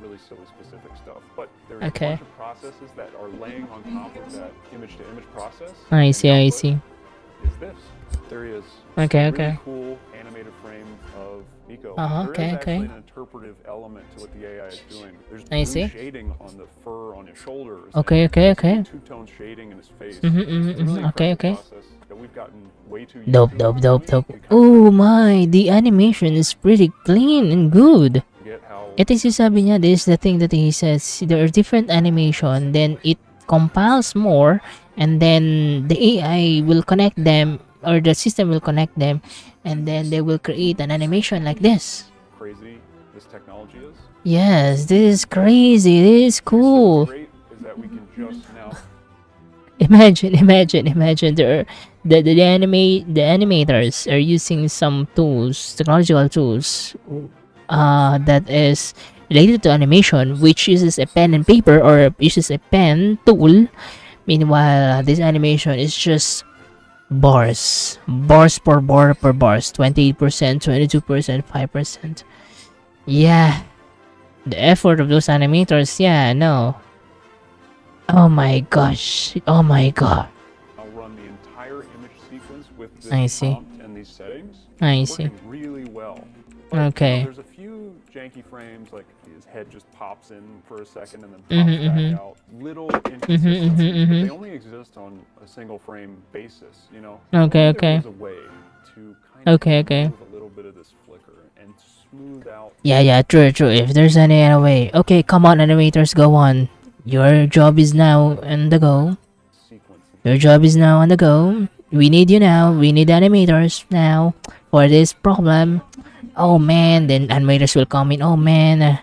really silly specific stuff. But there's Okay. a bunch of processes that are laying on top of that image-to-image process. I see. I see. Is this? There is Okay, a really okay. cool Uh-huh, There is okay, okay. an interpretive element to what the AI is doing. There's I see. shading on the fur on his shoulders. Okay, okay, okay. Two-tone shading in his face. Mhm, mhm, It's a really okay, okay. process that we've gotten way too Dope, dope, dope, dope. We kind of Oh my, the animation is pretty clean and good. Ito yung sabi niya, this is the thing that he says, there are different animation, then it compiles more, and then the AI will connect them, or the system will connect them, and then they will create an animation like this. crazy this technology is. Yes, this is crazy, this is cool. great is that we can just now imagine, imagine, imagine. There, the, the the anime the animators are using some tools, technological tools, uh, that is related to animation, which uses a pen and paper or uses a pen tool. Meanwhile, this animation is just bars, bars per bar per bars, twenty eight percent, twenty two percent, five percent. Yeah, the effort of those animators. Yeah, no. Oh my gosh. Oh my god. I'll run the entire image sequence with this I see. prompt and these settings. I see. really well. But, you know, Okay. There's a few janky frames, like his head just pops in for a second and then pops Mhm, back mhm. out. Little inconsistencies, mhm, but mhm. they only exist on a single frame basis. You know. Okay, okay. There's a way to kind of Okay, okay. a little bit of this flicker and smooth out. Yeah, yeah, true, true. If there's any other way. Okay, come on, animators, go on. Your job is now on the go. Your job is now on the go. We need you now. We need animators now for this problem. Oh man, then animators will come in. Oh man, uh,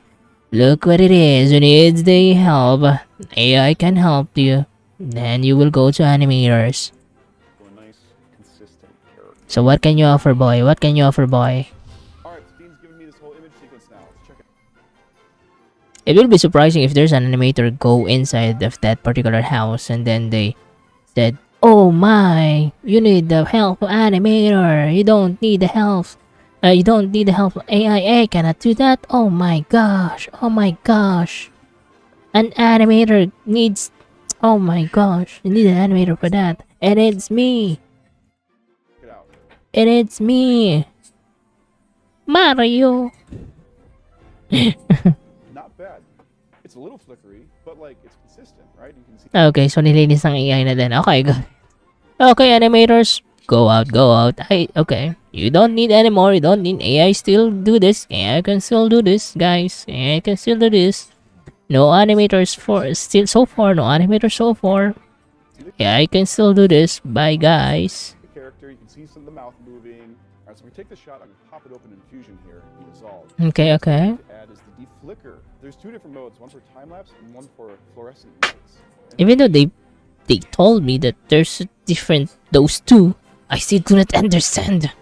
look what it is. You need the help. AI can help you. Then you will go to animators. So what can you offer, boy? What can you offer, boy? It. Will be surprising if there's an animator go inside of that particular house and then they said, "Oh my, you need the help animator. You don't need the help. Uh, you don't need the help of AI. cannot do that. Oh my gosh. Oh my gosh. An animator needs. Oh my gosh. You need an animator for that. And it's me. Check it out. And it's me. Mario. Not bad. It's a little flickery, but like it's consistent, right? You can see. Okay, so nilinis ng AI na din. Okay, good. Okay, animators, go out, go out. I okay. You don't need anymore. You don't need AI. Still do this. AI can still do this, guys. AI can still do this. No animators for still so far. No animators so far. Yeah, I can still do this. Bye, guys. the character. You can see some of the mouth moving. All right, so we take the shot. I'm gonna pop it open in Fusion here Resolve. Okay, okay. Add is the deflicker. There's two different modes, one for time lapse and one for fluorescent. Even though they they told me that there's a different those two, I still do not understand.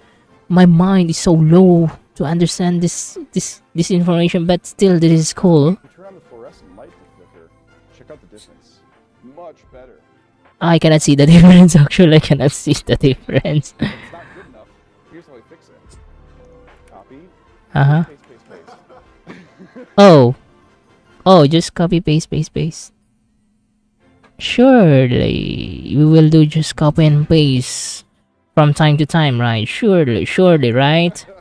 My mind is so low to understand this this this information, but still this is cool. if you turn on the fluorescent light deflicker, check out the difference. Much better. I cannot see the difference. Actually, I cannot see the difference. It's not good enough. Here's how we fix it. Copy. Uh huh. Paste, paste, paste. Oh, oh, just copy paste paste paste. Surely we will do just copy and paste from time to time, right? Surely, surely, right?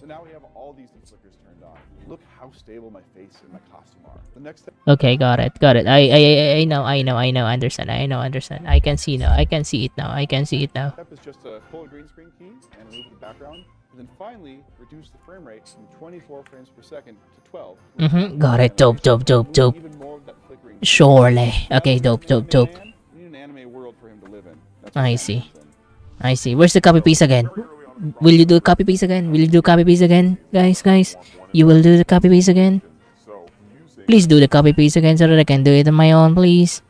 So now we have all these deflickers turned on. Look how stable my face and my costume are. The next Okay, got it, got it. I, I, I, know, I know, I know, understand, I know, understand. I can see now, I can see it now, I can see it now. step is just to pull a green screen key and remove the background. And then finally, reduce the frame rate from 24 frames per second to 12. Mm-hmm, got it. Dope, dope, dope, dope. Even more of that flickering. Surely. Okay, dope, dope, dope. Man, we need an anime world for him to live in. That's I see. I see. Where's the copy paste again? Will you do copy paste again? Will you do copy paste again, guys, guys? You will do the copy paste again? Please do the copy paste again so that I can do it on my own, please.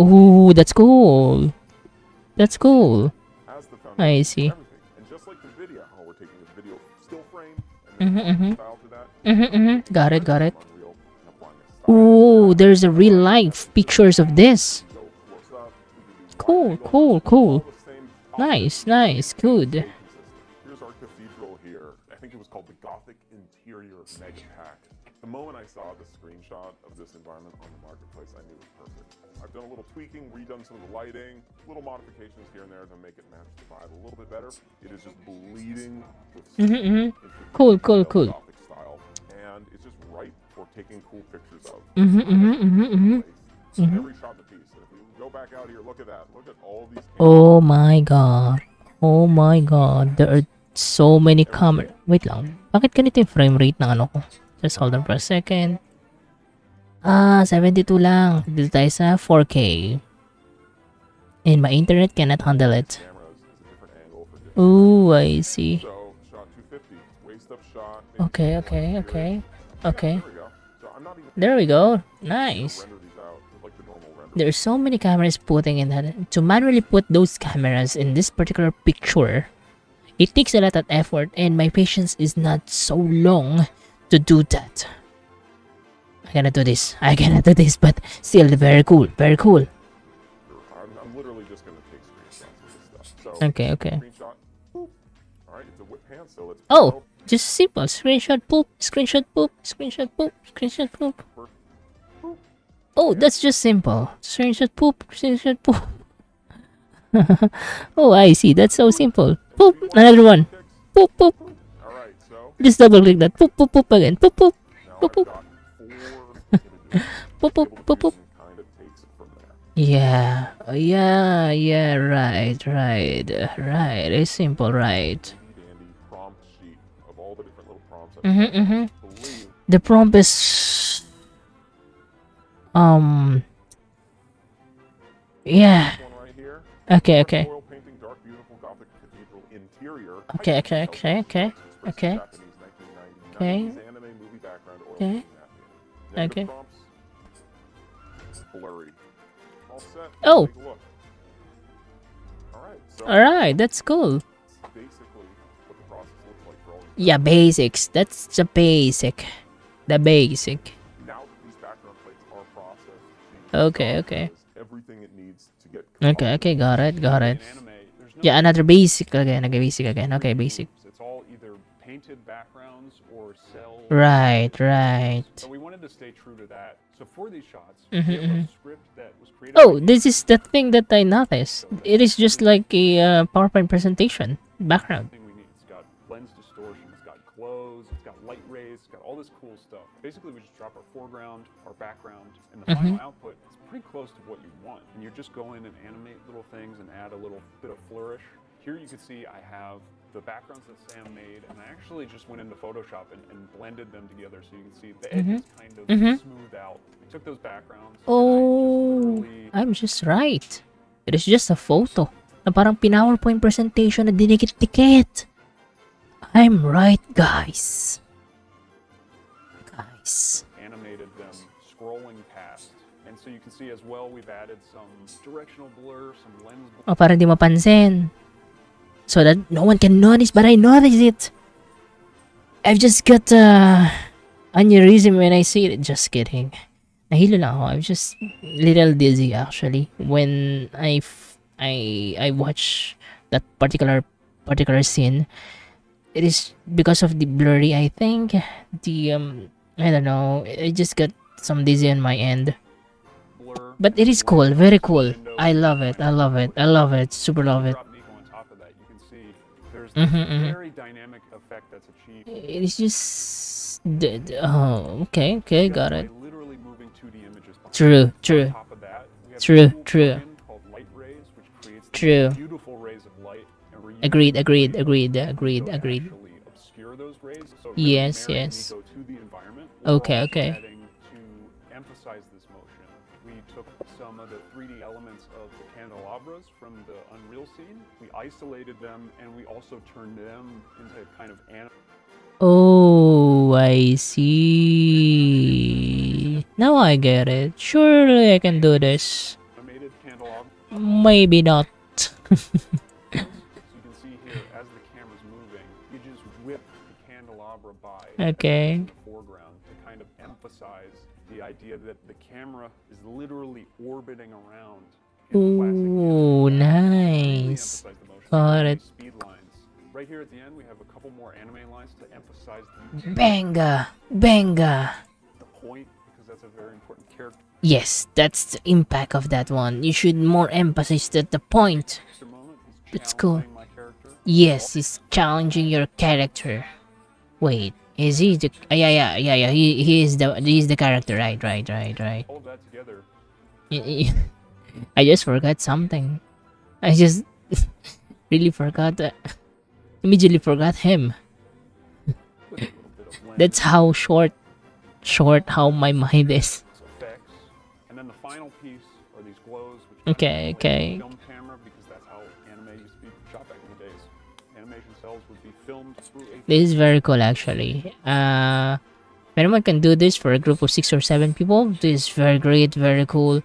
Ooh, that's cool. That's cool. I see. Mhm, mhm. to that. Mm-hmm, mm-hmm. Got it, got it. Ooh, there's a real life pictures of this. Cool, cool, cool. all the same Nice, nice, good. Here's our cathedral here. I think it was called the Gothic Interior Mega Pack. The moment I saw the screenshot of this environment on the marketplace, I knew it was perfect. I've done a little tweaking, redone some of the lighting, little modifications here and there to make it match the vibe a little bit better. It is just bleeding with Mhm, mhm. Cool, cool, cool. Gothic style, and it's just right for taking cool pictures of. Mhm, mhm, mhm, mhm. Place. Mhm. Every shot in the piece. And if we go back out here, look at that. Look at all these. Oh my god. Oh my god. There are so many camera. Wait lang. Bakit ganito yung frame rate ng ano ko? Just hold on for a second. Ah, 72 lang. Dito tayo sa 4K. And my internet cannot handle it. cameras is a different angle for different. Ooh, I see. So shot 250, waist up shot. Okay, okay, okay. Okay. There we go. So normal are so many cameras putting in that. To manually put those cameras in this particular picture, it takes a lot of effort and my patience is not so long to do that. I cannot do this. I cannot do this, but still very cool. Very cool. I'm, I'm literally just to take screenshots of this stuff. So, Okay, okay. All right, it's a whip pan, so let's. Oh, just simple. Screenshot poop, screenshot poop, screenshot poop, screenshot poop. Oh, that's just simple. Screenshot poop, screenshot poop. oh, I see. That's so simple. Poop, another one. Poop, poop. All right, so Just double click that. Poop, poop, poop again. Poop, poop. now Boop, I've boop. got four images. Poop, poop, poop, poop. some kind of takes it from there. Yeah, yeah, yeah, right, right, right. It's simple, right. Dandy prompt sheet of all the different little prompts. Mhm, mhm. The prompt is. Um. Yeah. this one right here. Okay, okay. Oil painting, dark, beautiful Gothic cathedral interior. Okay, okay, okay, okay, okay. Okay. anime movie background oil Okay. painting napkin. Negative Okay. prompts, blurry. All set. Oh. Take a look. All right. That's cool. that's basically what the process looks like for all these Yeah, basics. That's the basic. The basic. Okay, okay. everything it needs to get Okay, okay, got it, got it. In anime, no Yeah, another basic again. Okay, basic again. Okay, basic. It's all either painted backgrounds or cell. Right, right. So we wanted to stay true to that. So for these shots, we have a script that was created. Oh, this is the thing that I noticed. It is just like a uh, PowerPoint presentation background. everything we need. It's got lens distortion, it's got glows, it's got light rays, it's got all this cool stuff. Basically, we just drop our foreground, our background, and the Mhm. final output pretty close to what you want. And you're just go in and animate little things and add a little bit of flourish. Here you can see I have the backgrounds that Sam made, and I actually just went into Photoshop and, and blended them together so you can see the edges kind of mm -hmm. smooth out. I took those backgrounds. I just Oh, I'm just right. It is just a photo na parang PowerPoint presentation na dinikit-dikit. I'm right, guys. Guys. So you can see as well, we've added some directional blur, some lens blur. O, para mapansin. So that no one can notice, but I notice it. I've just got uh, aneurysm when I see it. Just kidding. Nahilo lang ako. I'm just little dizzy actually when I I I watch that particular particular scene. It is because of the blurry. I think the um I don't know. I just got some dizzy on my end. But it is cool, very cool. I love it. I love it. I love it. Super love it. Drop Niko on top of that, you can see there's this mm-hmm, mm-hmm. very dynamic effect that's achieved. It is just. Oh, okay, okay, got it. Literally moving 2D images behind True, true. On top of that, we have True, true. plugin called Light Rays, which creates these True. beautiful rays of light. And we're Agreed, agreed, agreed, agreed, agreed. actually obscure those rays. So it Yes, yes. Niko to the environment. We're Okay, okay. Isolated them, and we also turned them into kind of anim- Oh, I see. Now I get it. Surely I can do this. Maybe not. You can see here, as the camera's moving, you just whip the candelabra by Okay. foreground to kind of emphasize the idea that the camera is literally orbiting around. Ooh, nice. Emphasize the motion. Got it. Speed lines. Right here at the end, we have a couple more anime lines to emphasize the, Benga, benga. the point, because that's a very important character Yes, that's the impact of that one. You should more emphasize that the point. That's cool. challenging my character. Yes, he's challenging your character. Wait, is he the? Yeah, yeah, yeah, yeah. He he is the he is the character. Right, right, right, right. Of that together I just forgot something. I just really forgot that. Immediately forgot him. That's how short, short how my mind is. Okay, okay. This is very cool actually. Uh, anyone can do this for a group of six or seven people, this is very great, very cool.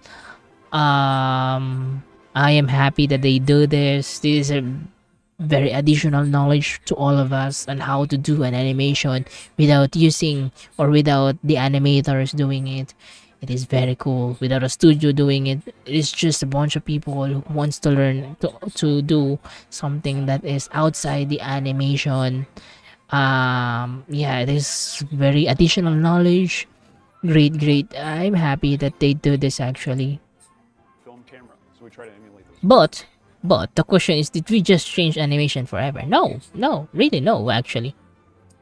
um I am happy that they do this. This is a very additional knowledge to all of us on how to do an animation without using or without the animators doing it. It is very cool without a studio doing it. It's just a bunch of people who wants to learn to, to do something that is outside the animation. Um yeah, it is very additional knowledge. Great, great. I'm happy that they do this actually. But but the question is did we just change animation forever? No, no, really no actually.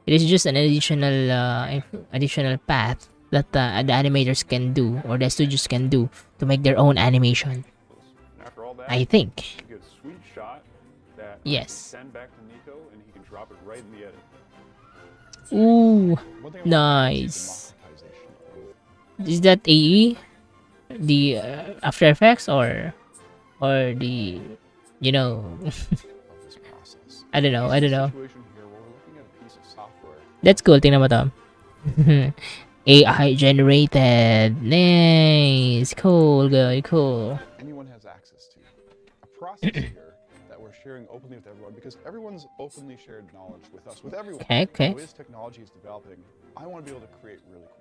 It is just an additional uh, additional path that uh, the animators can do or the studios can do to make their own animation. That, I think. you get a sweet shot that Yes. send back to Niko and he can drop it right in the edit. Ooh, One thing I want to mention nice. is. Is that AE? The uh, After Effects or or the you know of this process. I don't know, I don't know. Situation here where we're looking a piece of That's cool. Tingnan mo to. AI generated. Nice. Cool, guy. Cool. anyone has access to. A process here that we're sharing openly with everyone because everyone's openly shared knowledge with us, with everyone. Okay, okay. The way this technology is developing, I want to be able to create really cool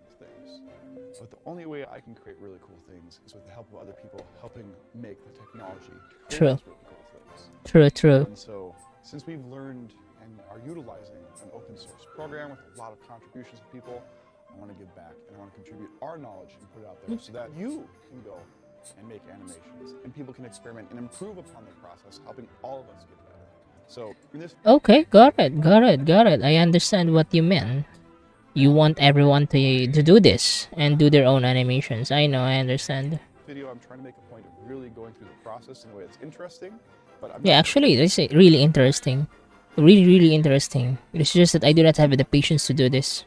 things. But the only way I can create really cool things is with the help of other people helping make the technology. True. really cool things. True, true. And so, since we've learned and are utilizing an open source program with a lot of contributions of people, I want to give back and I want to contribute our knowledge and put it out there so that you can go and make animations and people can experiment and improve upon the process, helping all of us get better. So, Okay, got it, got it, got it. I understand what you meant. You want everyone to to do this and do their own animations. I know, I understand. video, I'm trying to make a point of really going through the process in a way that's interesting. But I'm Yeah, actually, this is really interesting. Really, really interesting. It's just that I do not have the patience to do this.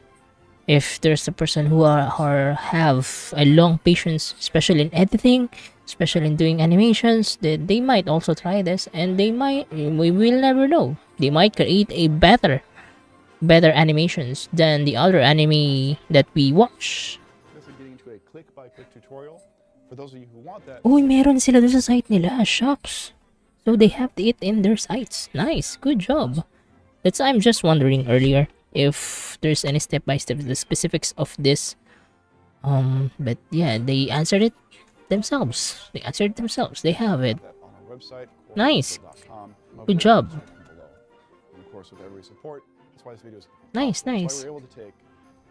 If there's a person who are, are have a long patience, especially in editing, especially in doing animations, they, they might also try this, and they might. We will never know. They might create a better, better animations than the other anime that we watch. This is getting into a click-by-click tutorial. For those of you who want that, Uy, meron sila doon sa site nila. Shucks. So they have it in their sites. Nice. Good job. That's I'm just wondering earlier if there's any step by step the specifics of this. Um, but yeah, they answered it themselves. They answered it themselves. They have it. that on our website. Nice. Good job. The link below. And of course, with everybody's support, that's why this video is Nice, possible. nice. Why we're able to take,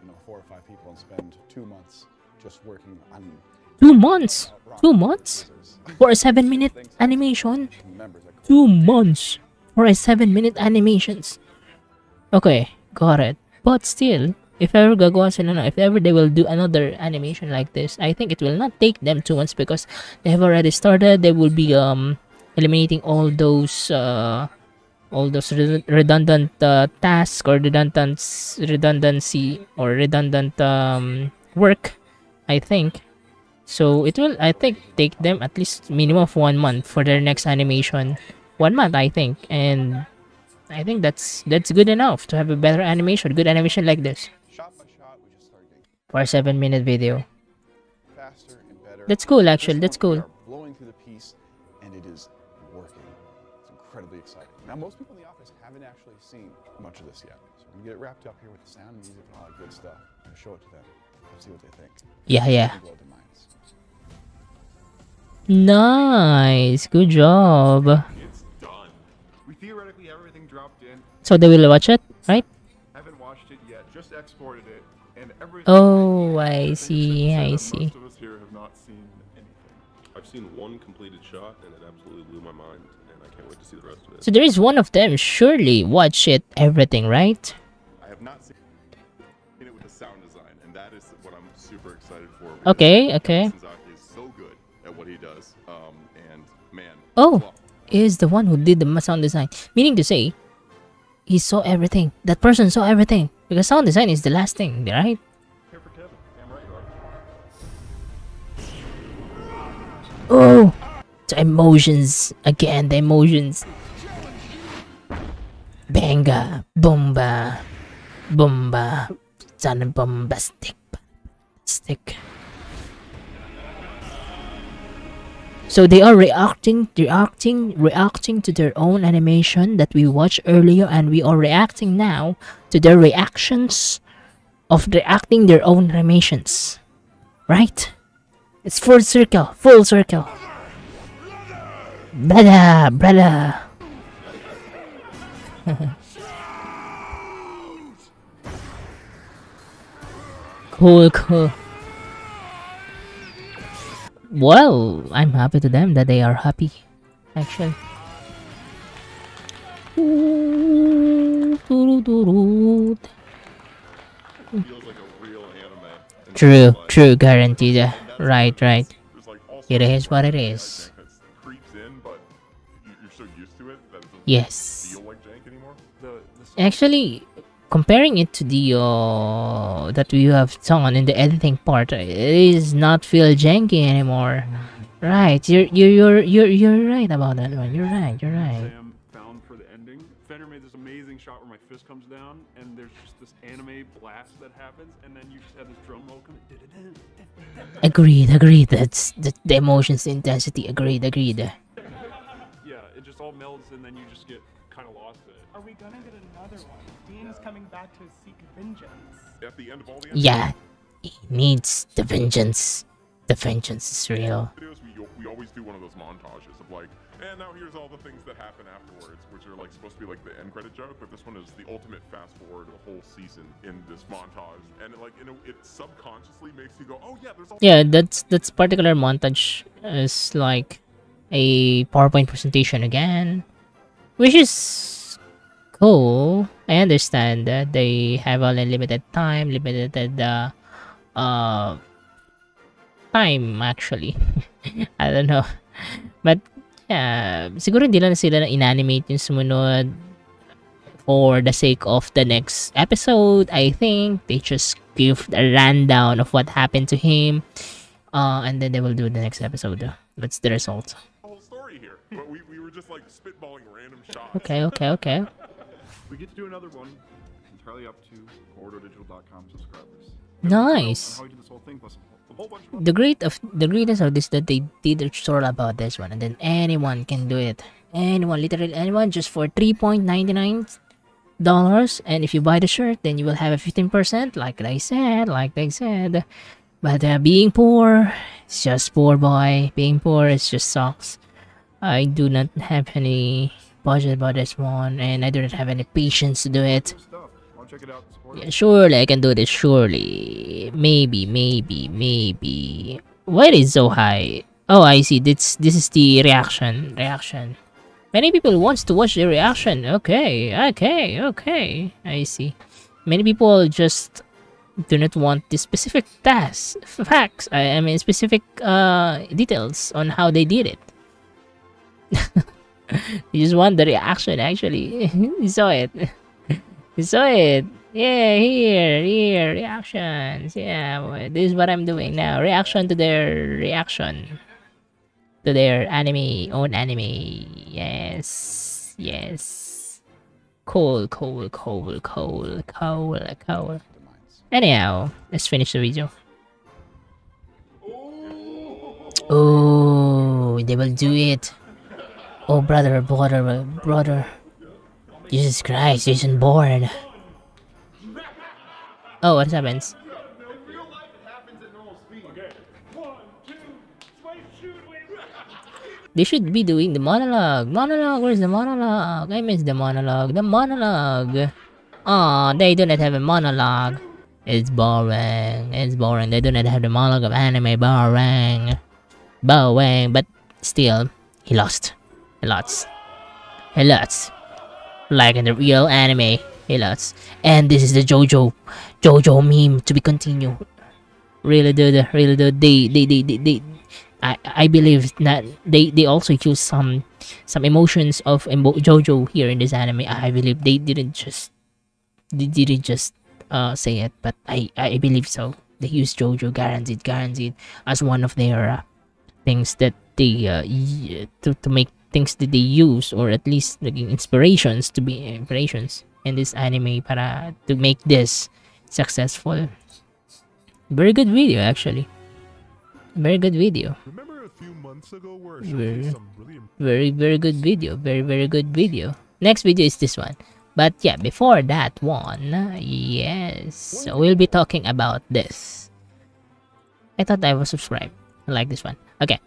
you know, four or five people and spend two months just working on Two months. uh, Two months for a seven minute animation. Two months for a seven minute animations. Okay, got it. But still, if ever gagawa sila na, if ever they will do another animation like this, I think it will not take them two months because they have already started. They will be um eliminating all those uh all those redu- redundant uh, tasks or redundant redundancy or redundant um work. I think. So it will, I think, take them at least minimum of one month for their next animation. One month, I think, and I think that's that's good enough to have a better animation, good animation like this for a seven-minute video. That's cool, actually. That's cool. blowing through the piece, and it is working. It's incredibly exciting. Now, most people in the office haven't actually seen much of this yet, so we're gonna get it wrapped up here with the sound, music, and all that good stuff. and show it to them. Let's see what they think. Yeah, yeah. Blow their minds. Nice, good job. It's done. We theoretically have everything dropped in. So they will watch it, right? I Haven't watched it yet. Just exported it, and everything. Oh, I think it's safe to see, I see. Most of us here have not seen anything. I've seen one completed shot, and it absolutely blew my mind, see the rest of it. So there is one of them. Surely watch it, everything, right? I have not seen it with the sound design, and that is what I'm super excited for. Okay, okay. Is so good at what he does, um, and man. Oh, well, is the one who did the sound design. Meaning to say, he saw everything. That person saw everything. Because sound design is the last thing, right? here for Kevin. Damn right you are. Oh! The emotions. Again, the emotions. Banga. Bomba. Bomba. Sana bombastic. Stick. So they are reacting, reacting, reacting to their own animation that we watched earlier, and we are reacting now to their reactions of reacting their own animations. Right? It's full circle, full circle. Brother, brother. cool, cool. Well, I'm happy to them that they are happy, actually. True, true, guaranteed. Right, right. It is what it is. Yes. feel like jank anymore. The, the song- Actually, comparing it to the uh, that we have done in the editing part, it is not feel janky anymore. Right, you're you're you're you're you're right about that one. You're right. You're right. Sam found for the ending. Fender made this amazing shot where my fist comes down and there's just this anime blast that happens, and then you just have this drum roll coming. Agreed. Agreed. That's the, the emotions, the intensity. Agreed. Agreed. Yeah, all melts, and then you just get kind of lost in it. Are we gonna get another one? Dean's coming back to seek vengeance. At the end of all the Yeah, he needs the vengeance. The vengeance is real. videos, we, we always do one of those montages of like, and now here's all the things that happen afterwards, which are like supposed to be like the end credit joke, but this one is the ultimate fast forward of the whole season in this montage, and it, like, you know, it subconsciously makes you go, oh yeah, there's all Yeah, that's that's particular montage is like a PowerPoint presentation again, which is cool. I understand that they have only limited time, limited uh, uh time actually. I don't know. But yeah, siguro hindi lang sila na inanimate yung sumunod for the sake of the next episode. I think they just give a rundown of what happened to him. Uh, and then they will do the next episode. That's the result. the whole story here, but we, we were just like spitballing random shots. Okay, okay, okay. We get to do another one entirely up to CorridorDigital.com subscribers. Nice. On how we do this whole thing, plus a whole bunch of The great of the greatest of this that they did a tutorial about this one, and then anyone can do it. Anyone, literally anyone, just for three point ninety nine dollars. And if you buy the shirt, then you will have a fifteen percent, like they said, like they said. But uh, being poor, it's just poor boy. Being poor, it's just sucks. I do not have any budget about this one, and I do not have any patience to do it. Yeah, surely I can do this. Surely, maybe, maybe, maybe. Why is so high? Oh, I see. This this is the reaction. Reaction. Many people wants to watch the reaction. Okay, okay, okay. I see. Many people just do not want the specific tasks, facts. I, I mean specific uh details on how they did it. you just want the reaction. Actually, you saw it. You saw it. Yeah, here, here, reactions. Yeah, this is what I'm doing now. Reaction to their reaction. To their anime, own anime. Yes, yes. Cool, cool, cool, cool, cool, cool. Anyhow, let's finish the video. Oh, they will do it. Oh, brother, brother, brother. Jesus Christ, Jason Bourne. Oh, what happens? They should be doing the monologue. Monologue, where's the monologue? I miss the monologue. The monologue. Aw, they do not have a monologue. It's boring. It's boring. They do not have the monologue of anime. Boring. Boring. But still, he lost. He lost. He lost like in the real anime. He lost. And this is the JoJo JoJo meme to be continued. Really dude, really dude. They they they they, they I I believe that they they also use some some emotions of JoJo here in this anime. I believe they didn't just they didn't just uh say it, but I I believe so. They use JoJo guaranteed guaranteed as one of their uh, things that they uh, to to make things that they use or at least naging inspirations to be inspirations in this anime para to make this successful. Very good video actually. Very good video. Remember a few months ago where I Very- showcased some really Very, very good video. Very, very good video. Next video is this one. But yeah, before that one, yes, we'll be talking about this. I thought I was subscribed. I like this one. Okay,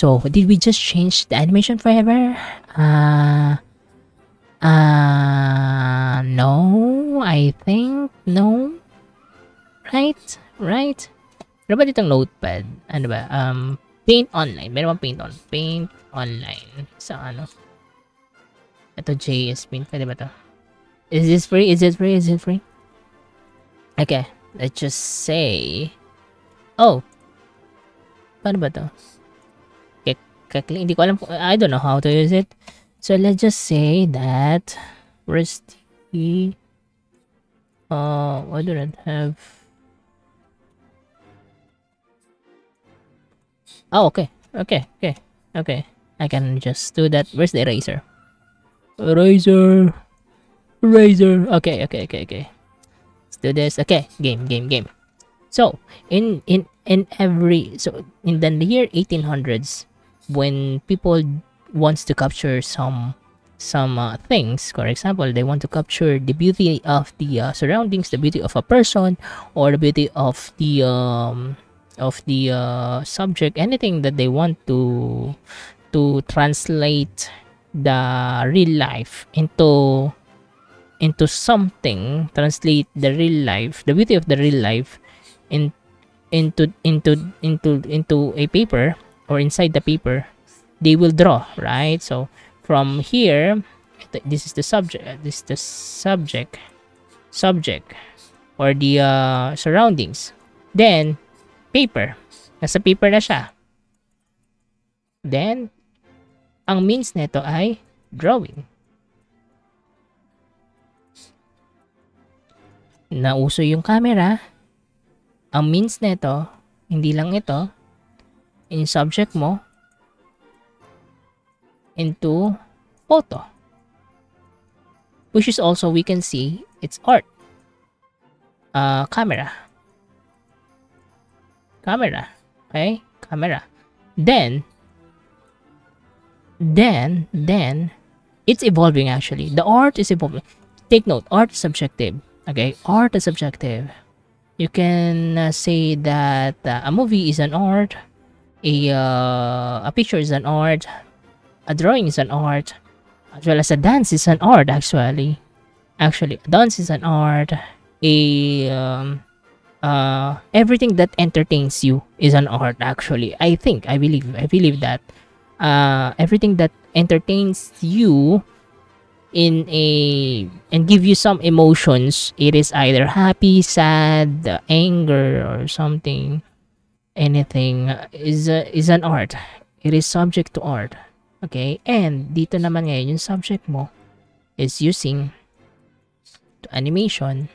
so did we just change the animation forever? Uh, uh, no, I think no. Right, right. Ano ba ditong notepad? Ano ba? Um, Paint Online. Meron bang Paint on? Paint Online. Sa ano? Ito JS Paint. Pwede ba to? Is this free? Is it free? Is it free? Okay. Let's just say... Oh! Paano ba to? Hindi ko alam. I don't know how to use it. So let's just say that... The... Uh, I do not have... Oh, okay. Okay, okay, okay. I can just do that. Where's the eraser? Eraser. Eraser. Okay, okay, okay, okay. Let's do this. Okay, game, game, game. So, in in in every so in the year 1800s, when people wants to capture some some uh, things, for example, they want to capture the beauty of the uh, surroundings, the beauty of a person, or the beauty of the um of the uh, subject. Anything that they want to to translate the real life into into something translate the real life the beauty of the real life in into into into into a paper or inside the paper they will draw right so from here th- this is the subject uh, this is the subject subject or the uh, surroundings then paper. Nasa paper na siya. Then, ang means nito ay drawing. Nauso yung camera. Ang means nito, hindi lang ito, in subject mo, into photo. Which is also, we can see, it's art. Uh, camera. Camera. Okay? Camera. Then then then it's evolving actually. The art is evolving. Take note art is subjective. Okay? Art is subjective. You can uh, say that uh, a movie is an art a uh, a picture is an art a drawing is an art as well as a dance is an art actually. Actually dance is an art. A um, uh everything that entertains you is an art actually. I think i believe i believe that uh everything that entertains you in a and give you some emotions it is either happy sad anger or something anything uh, is a, is an art it is subject to art okay and dito naman ngayon yung subject mo is using animation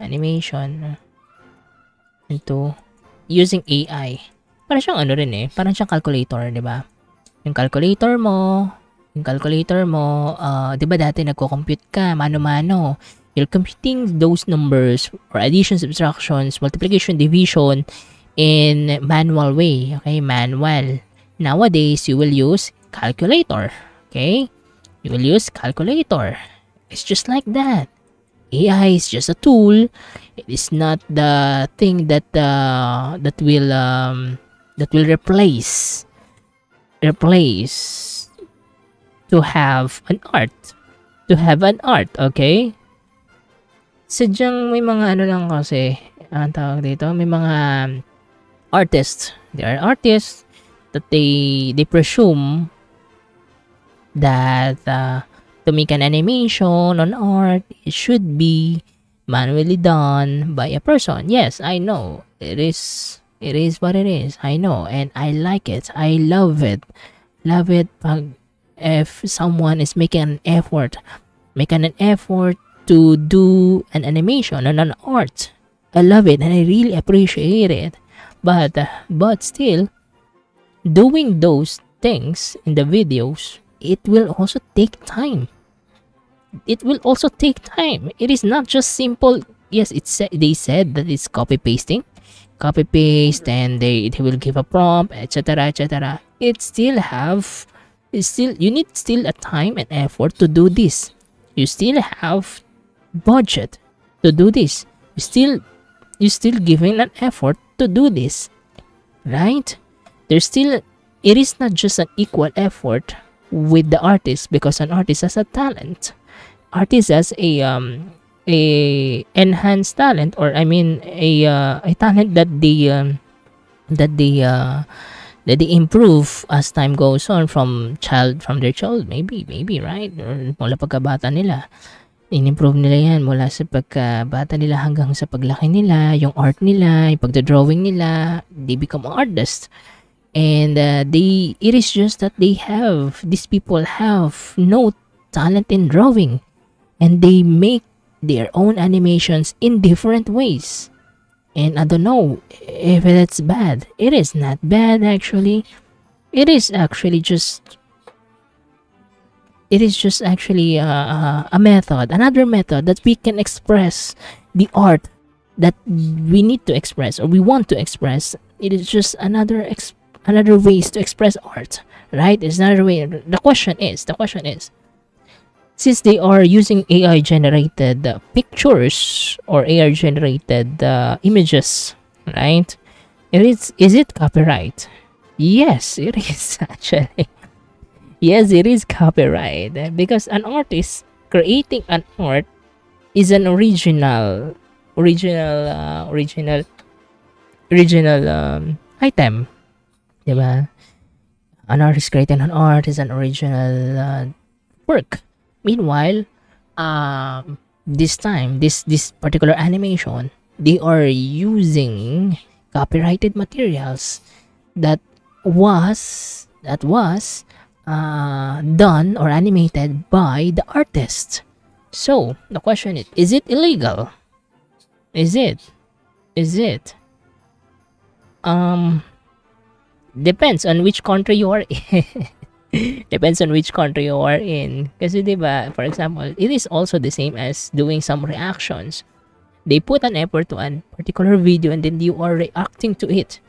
animation into using AI. Para siyang ano rin eh, parang siyang calculator, 'di ba? Yung calculator mo, yung calculator mo, uh, 'di ba dati nagko-compute ka mano-mano. You're computing those numbers or addition, subtractions, multiplication, division in manual way, okay? Manual. Nowadays, you will use calculator, okay? You will use calculator. It's just like that. AI is just a tool. It is not the thing that uh, that will um, that will replace replace to have an art to have an art. Okay. Sadyang may mga ano lang kasi ang tawag dito may mga artists. They are artists that they they presume that uh, to make an animation on art, it should be manually done by a person. Yes, I know. It is it is what it is. I know and I like it. I love it. Love it pag if someone is making an effort, making an effort to do an animation and an art. I love it and I really appreciate it. But but still doing those things in the videos, it will also take time it will also take time. It is not just simple. Yes, it's they said that it's copy pasting. copy paste and they they will give a prompt etc etc it still have it still you need still a time and effort to do this you still have budget to do this. You still you still giving an effort to do this right? There's still it is not just an equal effort with the artist because an artist has a talent. Artist has a um a enhanced talent or i mean a uh, a talent that they um, that they uh, that they improve as time goes on from child from their child maybe maybe right? Mula pagkabata nila in-improve nila yan mula sa pagkabata nila hanggang sa paglaki nila yung art nila yung pagdodrawing nila they become artists and uh, they it is just that they have these people have no talent in drawing and they make their own animations in different ways. And I don't know if it's bad. It is not bad actually. It is actually just it is just actually a, a method, another method that we can express the art that we need to express or we want to express. It is just another ex- another ways to express art, right? It's another way. The question is, the question is, since they are using AI generated uh, pictures or AI generated uh, images, right? It is is it copyright? Yes, it is actually. Yes, it is copyright uh, because an artist creating an art is an original, original, uh, original, original um, item, diba? An artist creating an art is an original uh, work Meanwhile, um, this time, this this particular animation, they are using copyrighted materials that was that was uh, done or animated by the artist. So the question is: Is it illegal? Is it? Is it? Um, depends on which country you are in. Depends on which country you are in. Kasi diba, for example, it is also the same as doing some reactions. They put an effort to a particular video and then you are reacting to it.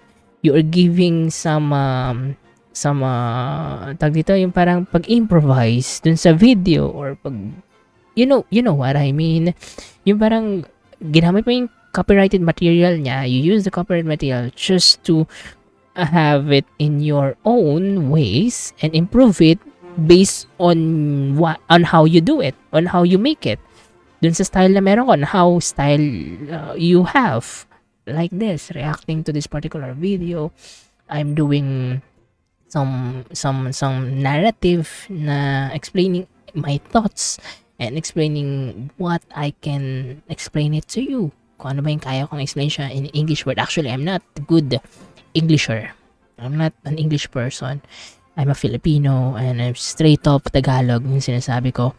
You are giving some um, some uh, tag dito yung parang pag-improvise dun sa video or pag you know you know what I mean yung parang ginamit mo yung copyrighted material niya you use the copyrighted material just to have it in your own ways and improve it based on what on how you do it, on how you make it. Dun sa style na meron ko, on how style uh, you have. Like this, reacting to this particular video, I'm doing some some some narrative na explaining my thoughts and explaining what I can explain it to you. Kung ano ba yung kaya kong explain siya in English word. Actually, I'm not good Englisher. I'm not an English person. I'm a Filipino and I'm straight up Tagalog yung sinasabi ko.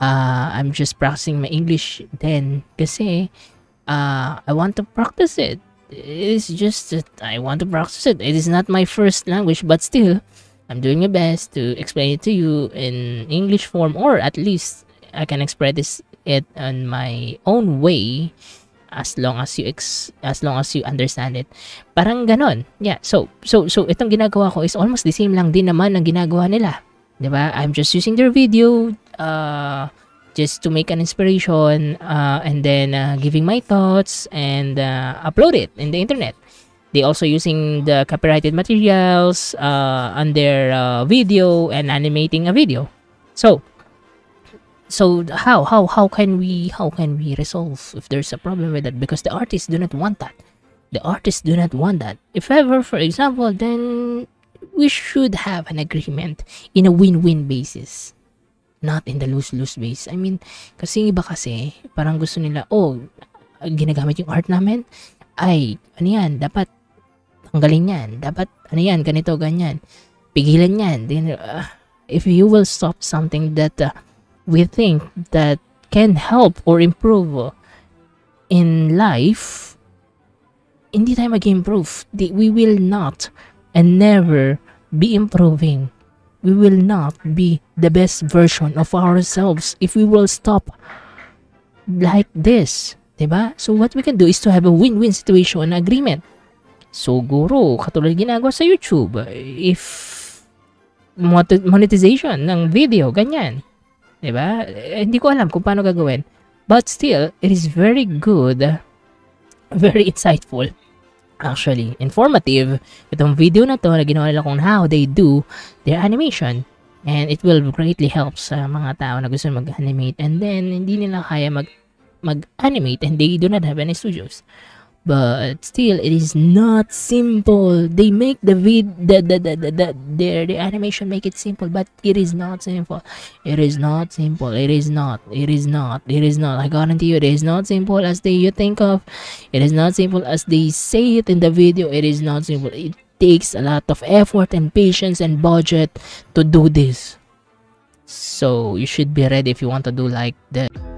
Uh, I'm just practicing my English then kasi uh, I want to practice it. It's just that I want to practice it. It is not my first language, but still, I'm doing my best to explain it to you in English form, or at least I can express it in my own way as long as you ex, as long as you understand it. Parang ganon. Yeah. So so so itong ginagawa ko is almost the same lang din naman ang ginagawa nila. 'Di ba? I'm just using their video uh just to make an inspiration uh, and then uh, giving my thoughts and uh, upload it in the internet. They also using the copyrighted materials uh, on their uh, video and animating a video. So, so how how how can we how can we resolve if there's a problem with that because the artists do not want that the artists do not want that if ever for example then we should have an agreement in a win-win basis not in the lose-lose base i mean kasi iba kasi parang gusto nila oh ginagamit yung art namin. Ay ano yan? Dapat tanggalin yan. Dapat ano yan? Ganito ganyan. Pigilan yan. Then uh, if you will stop something that uh, we think that can help or improve in life, hindi tayo mag-improve. We will not and never be improving. We will not be the best version of ourselves if we will stop like this. Diba? So what we can do is to have a win-win situation agreement. So, guro, katulad ginagawa sa YouTube, if monetization ng video, ganyan. 'Di ba? Eh, hindi ko alam kung paano gagawin. But still, it is very good, very insightful, actually, informative. Itong video na to na ginawa nila kung how they do their animation. And it will greatly help sa mga tao na gusto mag-animate and then hindi nila kaya mag mag-animate and they do not have any studios. But still, it is not simple. They make the vid the the the the, the, their the animation make it simple, but it is not simple. It is not simple. It is not. It is not. It is not. I guarantee you, it is not simple as they you think of. It is not simple as they say it in the video. It is not simple. It takes a lot of effort and patience and budget to do this. So you should be ready if you want to do like that.